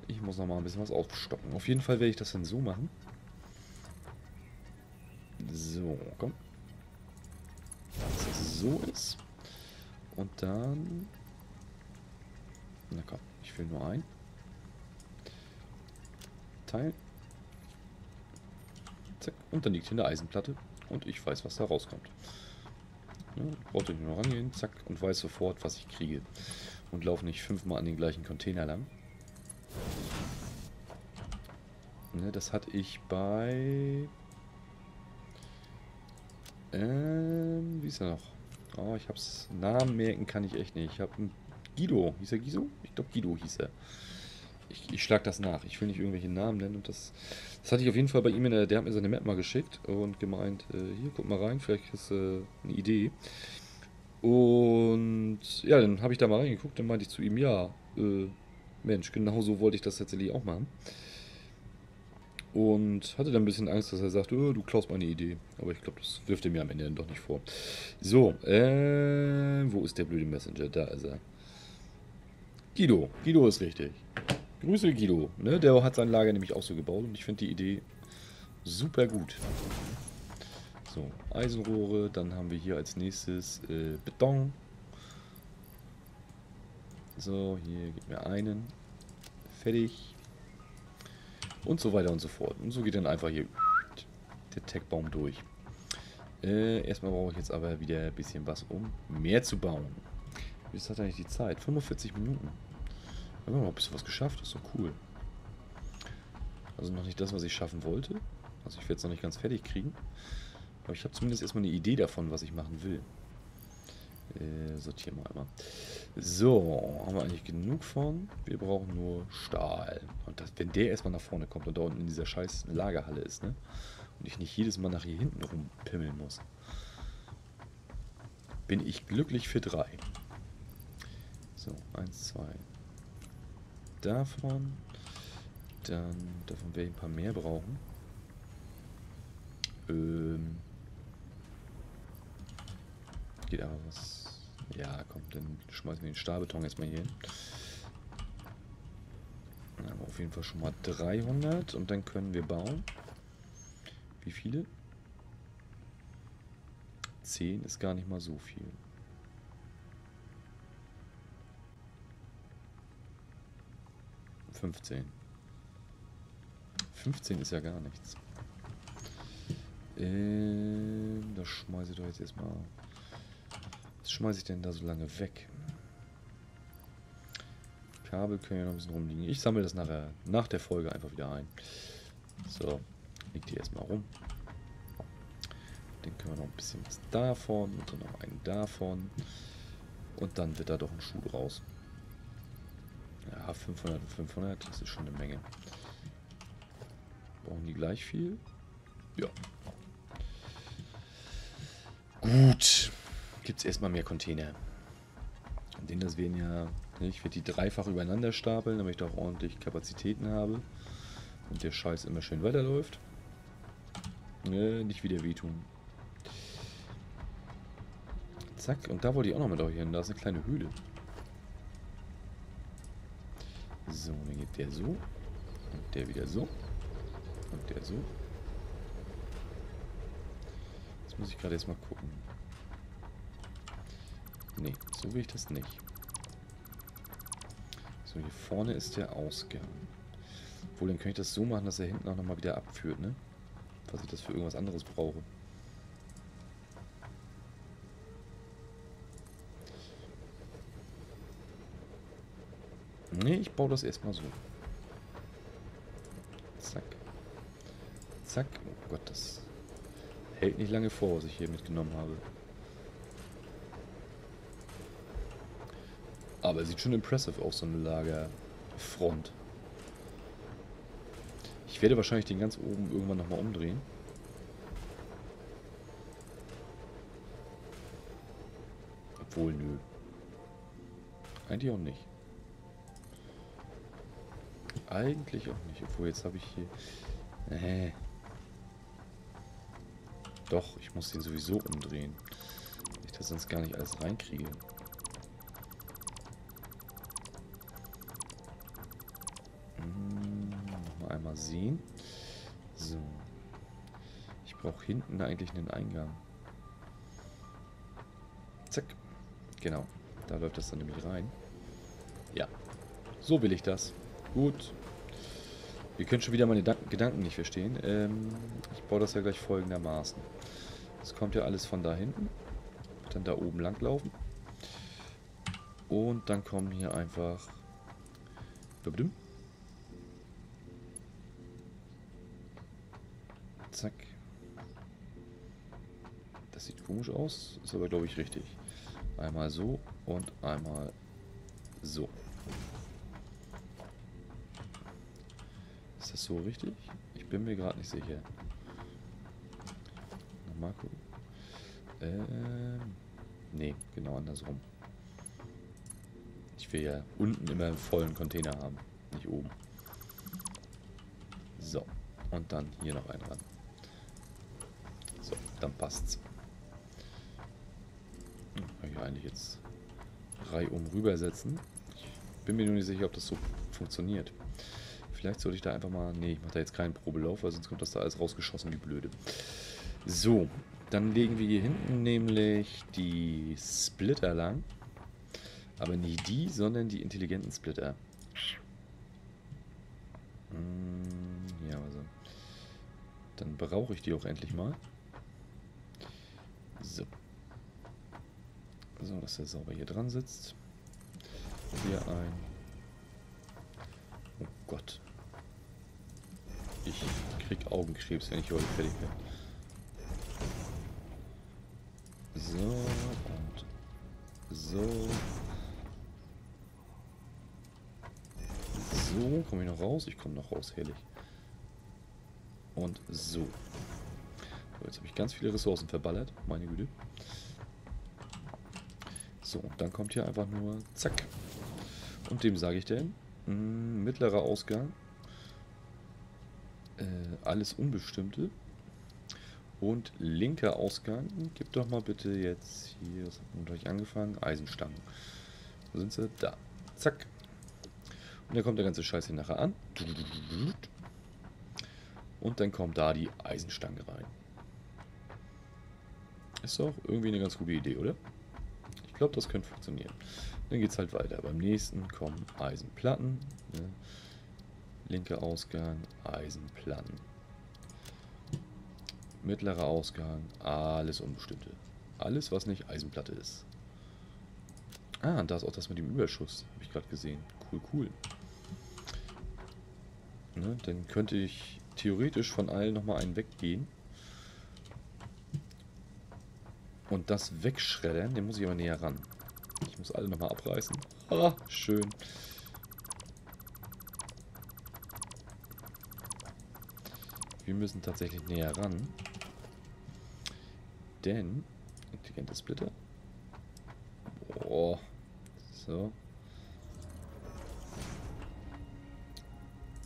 Speaker 1: Ich muss noch mal ein bisschen was aufstocken. Auf jeden Fall werde ich das dann so machen. So, komm. Dass das so ist. Und dann... Na komm, ich will nur ein. Teil. Zack. Und dann liegt hier eine Eisenplatte. Und ich weiß, was da rauskommt. Ja, brauche ich nur rangehen, zack, und weiß sofort, was ich kriege und laufe nicht fünfmal an den gleichen Container lang. Ne, das hatte ich bei... Ähm, wie ist er noch? Oh, ich hab's... Namen merken kann ich echt nicht. Ich habe einen Guido. Hieß er Guido? Ich glaube Guido hieß er. Ich, ich schlag das nach. Ich will nicht irgendwelche Namen nennen. Und das, das hatte ich auf jeden Fall bei ihm in der... Der hat mir seine Map mal geschickt und gemeint, äh, hier, guck mal rein, vielleicht ist äh, eine Idee. Und ja, dann habe ich da mal reingeguckt, dann meinte ich zu ihm, ja, äh, Mensch, genau so wollte ich das tatsächlich auch machen. Und hatte dann ein bisschen Angst, dass er sagt, oh, du klaust meine Idee. Aber ich glaube, das wirft er mir am Ende dann doch nicht vor. So, äh, wo ist der blöde Messenger? Da ist er. Guido, Guido ist richtig. Grüße Guido. Ne? Der hat sein Lager nämlich auch so gebaut und ich finde die Idee super gut. So, Eisenrohre, dann haben wir hier als nächstes äh, Beton. So, hier gibt mir einen. Fertig. Und so weiter und so fort. Und so geht dann einfach hier der Techbaum durch. Äh, erstmal brauche ich jetzt aber wieder ein bisschen was, um mehr zu bauen. Wie ist das eigentlich die Zeit? 45 Minuten. Haben wir noch ein bisschen was geschafft, ist doch cool. Also noch nicht das, was ich schaffen wollte. Also ich werde es noch nicht ganz fertig kriegen. Aber ich habe zumindest erstmal eine Idee davon, was ich machen will. Äh, sortieren wir einmal. So, haben wir eigentlich genug von. Wir brauchen nur Stahl. Und das, wenn der erstmal nach vorne kommt und da unten in dieser scheiß Lagerhalle ist, ne? Und ich nicht jedes Mal nach hier hinten rumpimmeln muss. Bin ich glücklich für drei. So, eins, zwei. Davon. Dann, davon werde ich ein paar mehr brauchen. Ähm. Geht aber was. Ja, komm, dann schmeißen wir den Stahlbeton jetzt mal hier hin. Dann haben wir auf jeden Fall schon mal 300 und dann können wir bauen. Wie viele? 10 ist gar nicht mal so viel. Fünfzehn. 15 ist ja gar nichts. Ähm, das schmeiße ich doch jetzt erstmal schmeiße ich denn da so lange weg? Kabel können ja noch ein bisschen rumliegen. Ich sammle das nachher, nach der Folge einfach wieder ein. So, liegt die erstmal rum. Dann können wir noch ein bisschen was davon und dann noch einen davon. Und dann wird da doch ein Schuh draus. Ja, 500 und 500, das ist schon eine Menge. Brauchen die gleich viel? Ja. Gut gibt es erstmal mehr Container. Denn das werden ja, ne, ich werde die dreifach übereinander stapeln, damit ich da auch ordentlich Kapazitäten habe. Und der Scheiß immer schön weiterläuft. Ne, nicht wieder wehtun. Zack, und da wollte ich auch noch mit euch hin. Da ist eine kleine Höhle. So, dann geht der so. Und der wieder so. Und der so. Jetzt muss ich gerade erstmal gucken. Nee, so will ich das nicht. So, hier vorne ist der Ausgang. Obwohl, dann könnte ich das so machen, dass er hinten auch nochmal wieder abführt, ne? Falls ich das für irgendwas anderes brauche. Nee, ich baue das erstmal so. Zack. Zack. Oh Gott, das hält nicht lange vor, was ich hier mitgenommen habe. Aber sieht schon impressive aus, so eine Lagerfront. Ich werde wahrscheinlich den ganz oben irgendwann nochmal umdrehen. Obwohl, nö. Eigentlich auch nicht. Eigentlich auch nicht. Obwohl, jetzt habe ich hier... Äh. Doch, ich muss den sowieso umdrehen. Ich das sonst gar nicht alles reinkriege. Sehen. So. Ich brauche hinten eigentlich einen Eingang. Zack. Genau. Da läuft das dann nämlich rein. Ja. So will ich das. Gut. Ihr könnt schon wieder meine Gedanken nicht verstehen. Ähm, ich baue das ja gleich folgendermaßen. Es kommt ja alles von da hinten. Dann da oben lang laufen. Und dann kommen hier einfach... Zack. Das sieht komisch aus, ist aber glaube ich richtig. Einmal so und einmal so. Ist das so richtig? Ich bin mir gerade nicht sicher. Nochmal gucken. Ähm, nee. Genau andersrum. Ich will ja unten immer einen vollen Container haben, nicht oben. So, und dann hier noch einen ran. So, dann passt's. Kann ich eigentlich jetzt reihum rübersetzen. Ich bin mir nur nicht sicher, ob das so funktioniert. Vielleicht sollte ich da einfach mal... Nee, ich mache da jetzt keinen Probelauf, weil sonst kommt das da alles rausgeschossen wie blöde. So, dann legen wir hier hinten nämlich die Splitter lang. Aber nicht die, sondern die intelligenten Splitter. Hm, ja, also. Dann brauche ich die auch endlich mal. So. So, dass der sauber hier dran sitzt. Hier ein. Oh Gott. Ich krieg Augenkrebs, wenn ich heute fertig bin. So und so. So, komme ich noch raus? Ich komme noch raus, herrlich. Und so. so jetzt habe ich ganz viele Ressourcen verballert, meine Güte. So, dann kommt hier einfach nur zack. Und dem sage ich denn, mh, hm, mittlerer Ausgang, äh, alles Unbestimmte. Und linker Ausgang, gib doch mal bitte jetzt hier, was hat man gleich angefangen? Eisenstangen. Wo sind sie? Da. Zack. Und dann kommt der ganze Scheiß hier nachher an. Und dann kommt da die Eisenstange rein. Ist doch irgendwie eine ganz gute Idee, oder? Ich glaube, das könnte funktionieren. Dann geht es halt weiter. Beim nächsten kommen Eisenplatten. Ne? Linker Ausgang, Eisenplatten. Mittlerer Ausgang, alles Unbestimmte. Alles, was nicht Eisenplatte ist. Ah, und da ist auch das mit dem Überschuss, habe ich gerade gesehen. Cool, cool. Ne, dann könnte ich theoretisch von allen nochmal einen weggehen. Und das wegschreddern, den muss ich aber näher ran. Ich muss alle nochmal abreißen. Ah, schön. Wir müssen tatsächlich näher ran. Denn... Intelligente Splitter. Boah. So.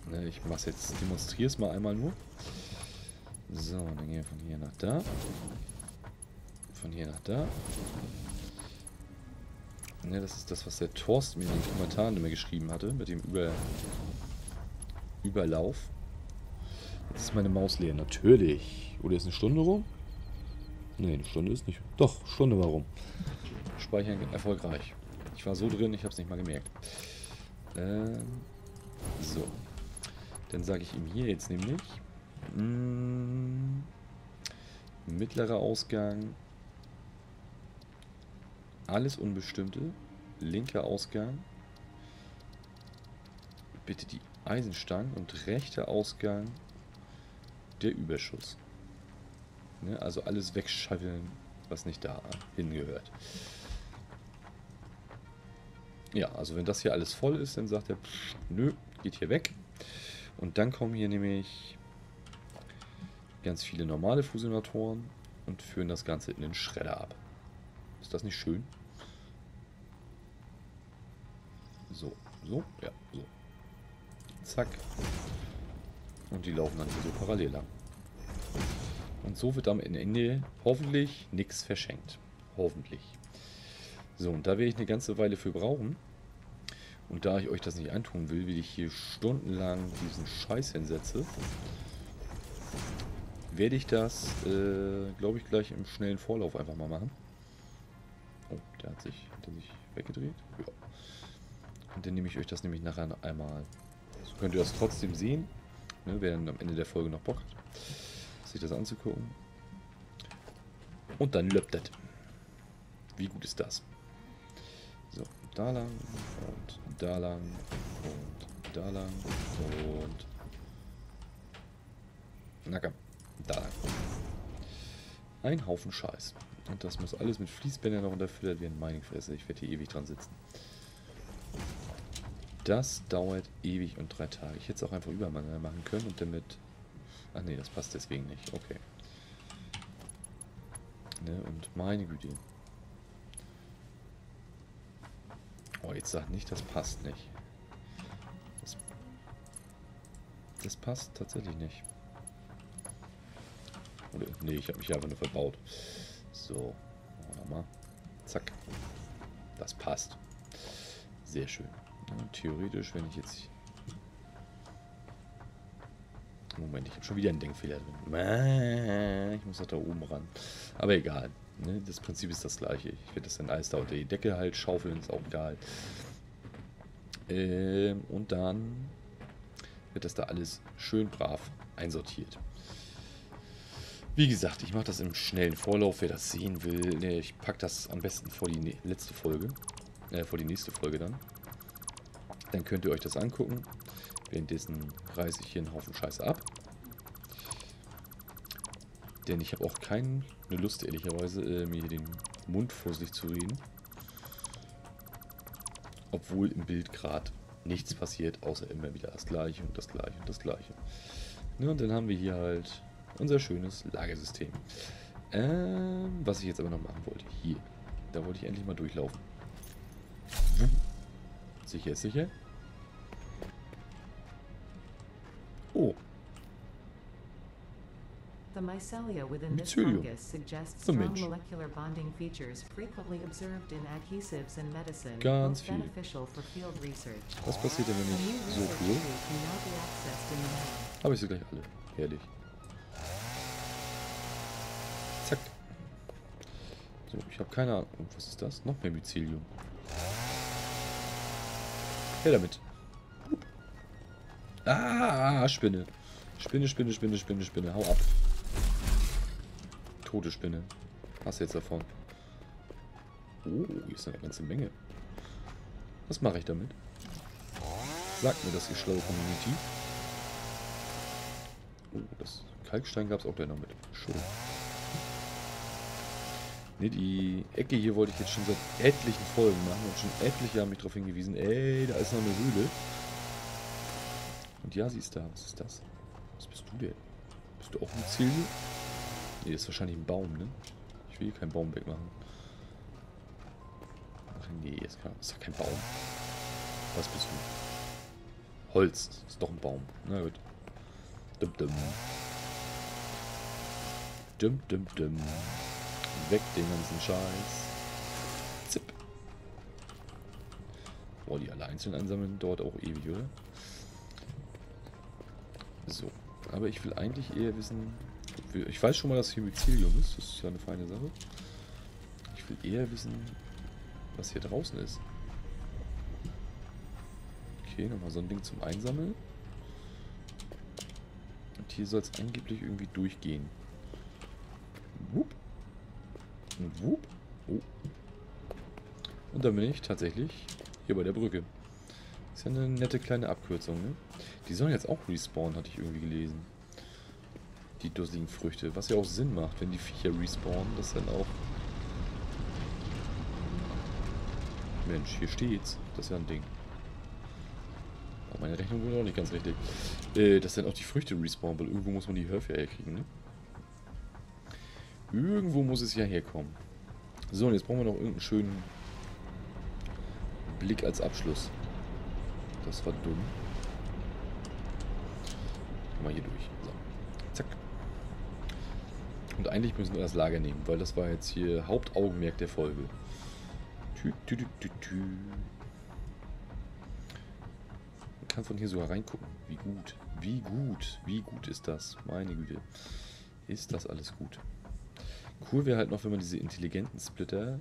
Speaker 1: Ne, ich mach's jetzt, demonstriere es mal einmal nur. So, dann gehen wir von hier nach da. Von hier nach da. Ne, das ist das, was der Thorsten mir in den Kommentaren immer geschrieben hatte, mit dem Über Überlauf. Jetzt ist meine Maus leer, natürlich. Oder ist eine Stunde rum? Ne, eine Stunde ist nicht. Doch, Stunde warum? Speichern erfolgreich. Ich war so drin, ich habe es nicht mal gemerkt. Ähm, so. Dann sage ich ihm hier jetzt nämlich. Mh, mm, mittlerer Ausgang. Alles Unbestimmte. Linker Ausgang. Bitte die Eisenstangen und rechter Ausgang der Überschuss. Ne, also alles wegschaffeln, was nicht da hingehört. Ja, also wenn das hier alles voll ist, dann sagt er, pff, nö, geht hier weg. Und dann kommen hier nämlich ganz viele normale Fusionatoren und führen das Ganze in den Schredder ab. Ist das nicht schön? So, so, ja, so. Zack. Und die laufen dann so parallel lang. Und so wird am Ende hoffentlich nichts verschenkt. Hoffentlich. So, und da werde ich eine ganze Weile für brauchen. Und da ich euch das nicht antun will, will ich hier stundenlang diesen Scheiß hinsetze, werde ich das, äh, glaube ich, gleich im schnellen Vorlauf einfach mal machen. Der hat sich, hat sich weggedreht. Ja. Und dann nehme ich euch das nämlich nachher einmal. So könnt ihr das trotzdem sehen, ne, wer dann am Ende der Folge noch Bock hat, sich das anzugucken. Und dann löppt das. Wie gut ist das? So, da lang und da lang und da lang und... Na komm, da lang. Ein Haufen Scheiß. Und das muss alles mit Fließbändern noch unterfüttert werden. Meine Fresse, ich werde hier ewig dran sitzen. Das dauert ewig und drei Tage. Ich hätte es auch einfach übereinander machen können und damit... Ach nee, das passt deswegen nicht. Okay. Ne, und meine Güte. jetzt sag nicht, das passt nicht. Das, das passt tatsächlich nicht. Oder, nee, ich habe mich einfach nur verbaut. So, mal. Zack. Das passt. Sehr schön. Ja, theoretisch, wenn ich jetzt... Moment, ich habe schon wieder einen Denkfehler drin. Ich muss da oben ran. Aber egal. Ne? Das Prinzip ist das gleiche. Ich werde das dann alles da unter die Decke halt schaufeln, ist auch egal. Ähm, und dann wird das da alles schön brav einsortiert. Wie gesagt, ich mache das im schnellen Vorlauf. Wer das sehen will, ne, ich packe das am besten vor die letzte Folge. Äh, vor die nächste Folge dann. Dann könnt ihr euch das angucken. Währenddessen reiße ich hier einen Haufen Scheiße ab. Denn ich habe auch keine Lust, ehrlicherweise, äh, mir hier den Mund vor sich zu reden. Obwohl im Bild gerade nichts passiert, außer immer wieder das gleiche und das gleiche und das gleiche. Ja, und dann haben wir hier halt unser schönes Lagersystem. Ähm, was ich jetzt aber noch machen wollte. Hier. Da wollte ich endlich mal durchlaufen. Sicher ist sicher. Oh.
Speaker 2: The mycelia within this fungus suggests strong molecular bonding features frequently observed in adhesives and medicine,
Speaker 1: Ganz viel.
Speaker 2: beneficial for field research.
Speaker 1: Was passiert denn, wenn ich so
Speaker 2: lab.
Speaker 1: Habe ich sie gleich alle. Herrlich. Ich habe keine Ahnung. Was ist das? Noch mehr Mycelium. Her damit. Ah, Spinne. Spinne, Spinne, Spinne, Spinne, Spinne. Hau ab. Tote Spinne. Du jetzt davon? Oh, hier ist eine ganze Menge. Was mache ich damit? Sagt mir das, ihr schlaue Community. Oh, das Kalkstein gab es auch gleich noch mit. Schön. Ne, die Ecke hier wollte ich jetzt schon seit etlichen Folgen machen und schon etliche haben mich darauf hingewiesen, ey, da ist noch eine Höhle. Und ja, sie ist da. Was ist das? Was bist du denn? Bist du auch ein Ziel? Ne, das ist wahrscheinlich ein Baum, ne? Ich will hier keinen Baum wegmachen. Ach nee, jetzt kann, ist doch kein Baum. Was bist du? Holz. Ist doch ein Baum. Na gut. Dum dum. Weg den ganzen Scheiß. Zip. Boah, die alle einzeln ansammeln dauert auch ewig, oder? So. Aber ich will eigentlich eher wissen. Ich weiß schon mal, dass hier Mycelium ist. Das ist ja eine feine Sache. Ich will eher wissen, was hier draußen ist. Okay, nochmal so ein Ding zum Einsammeln. Und hier soll es angeblich irgendwie durchgehen. Wupp. Und wupp. Oh. Und dann bin ich tatsächlich hier bei der Brücke. Ist ja eine nette kleine Abkürzung, ne? Die sollen jetzt auch respawnen, hatte ich irgendwie gelesen. Die dusseligen Früchte. Was ja auch Sinn macht, wenn die Viecher respawnen, das dann auch... Mensch, hier steht's. Das ist ja ein Ding. Aber meine Rechnung wurde auch nicht ganz richtig. Äh, dass dann auch die Früchte respawnen, weil irgendwo muss man die Hörfer herkriegen, ne? Irgendwo muss es ja herkommen. So, und jetzt brauchen wir noch irgendeinen schönen Blick als Abschluss. Das war dumm. Mal hier durch. So. Zack. Und eigentlich müssen wir das Lager nehmen, weil das war jetzt hier Hauptaugenmerk der Folge. Tü, tü, tü, tü, tü. Man kann von hier sogar reingucken. Wie gut. Wie gut. Wie gut ist das? Meine Güte. Ist das alles gut. Cool wäre halt noch, wenn man diese intelligenten Splitter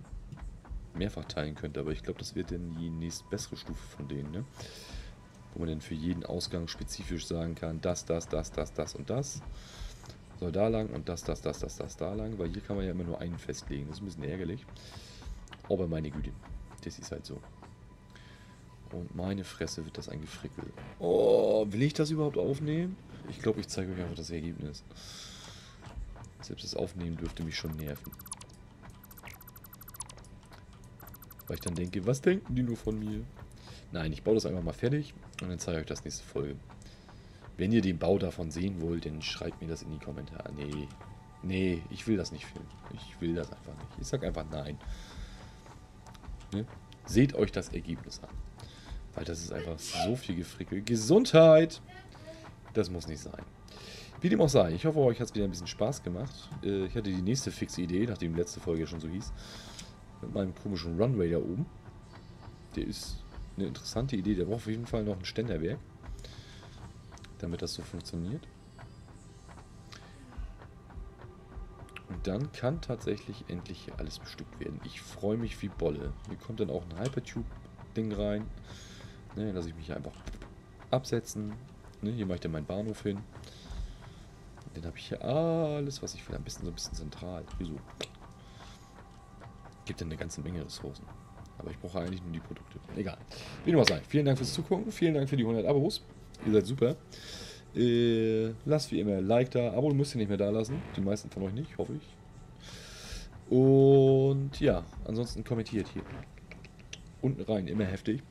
Speaker 1: mehrfach teilen könnte, aber ich glaube, das wird dann die nächst bessere Stufe von denen, ne? Wo man dann für jeden Ausgang spezifisch sagen kann, das, das, das, das, das und das soll da lang und das, das, das, das, das da lang, weil hier kann man ja immer nur einen festlegen. Das ist ein bisschen ärgerlich. Aber meine Güte, das ist halt so. Und meine Fresse wird das ein Gefrickel. Oh, will ich das überhaupt aufnehmen? Ich glaube, ich zeige euch einfach das Ergebnis. Selbst das Aufnehmen dürfte mich schon nerven. Weil ich dann denke, was denken die nur von mir? Nein, ich baue das einfach mal fertig und dann zeige ich euch das nächste Folge. Wenn ihr den Bau davon sehen wollt, dann schreibt mir das in die Kommentare. Nee, nee, ich will das nicht filmen. Ich will das einfach nicht. Ich sag einfach nein. Ne? Seht euch das Ergebnis an. Weil das ist einfach so viel Gefrickel. Gesundheit! Das muss nicht sein. Wie dem auch sei, ich hoffe, euch hat es wieder ein bisschen Spaß gemacht. Äh, ich hatte die nächste fixe Idee, nachdem die letzte Folge schon so hieß. Mit meinem komischen Runway da oben. Der ist eine interessante Idee. Der braucht auf jeden Fall noch ein Ständerwerk. Damit das so funktioniert. Und dann kann tatsächlich endlich hier alles bestückt werden. Ich freue mich wie Bolle. Hier kommt dann auch ein Hypertube-Ding rein. Ne, lasse ich mich einfach absetzen. Ne, hier mache ich dann meinen Bahnhof hin. Dann habe ich hier alles, was ich will. Ein bisschen so ein bisschen zentral. Wieso? Gibt dann eine ganze Menge Ressourcen. Aber ich brauche eigentlich nur die Produkte. Egal. Wie auch sei. Vielen Dank fürs Zugucken. Vielen Dank für die 100 Abos. Ihr seid super. Äh, lasst wie immer Like da. Abo müsst ihr nicht mehr da lassen. Die meisten von euch nicht, hoffe ich. Und ja, ansonsten kommentiert hier. Unten rein, immer heftig.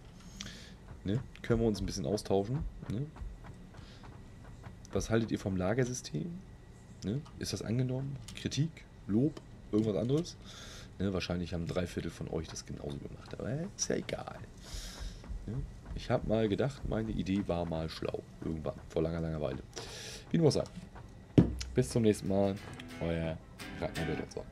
Speaker 1: Ne? Können wir uns ein bisschen austauschen. Ne? Was haltet ihr vom Lagersystem? Ne? Ist das angenommen? Kritik? Lob? Irgendwas anderes? Ne? Wahrscheinlich haben drei Viertel von euch das genauso gemacht. Aber ist ja egal. Ne? Ich habe mal gedacht, meine Idee war mal schlau. Irgendwann, vor langer, langer Weile. Wie nur sagen. Bis zum nächsten Mal. Euer Ragnar Dödler.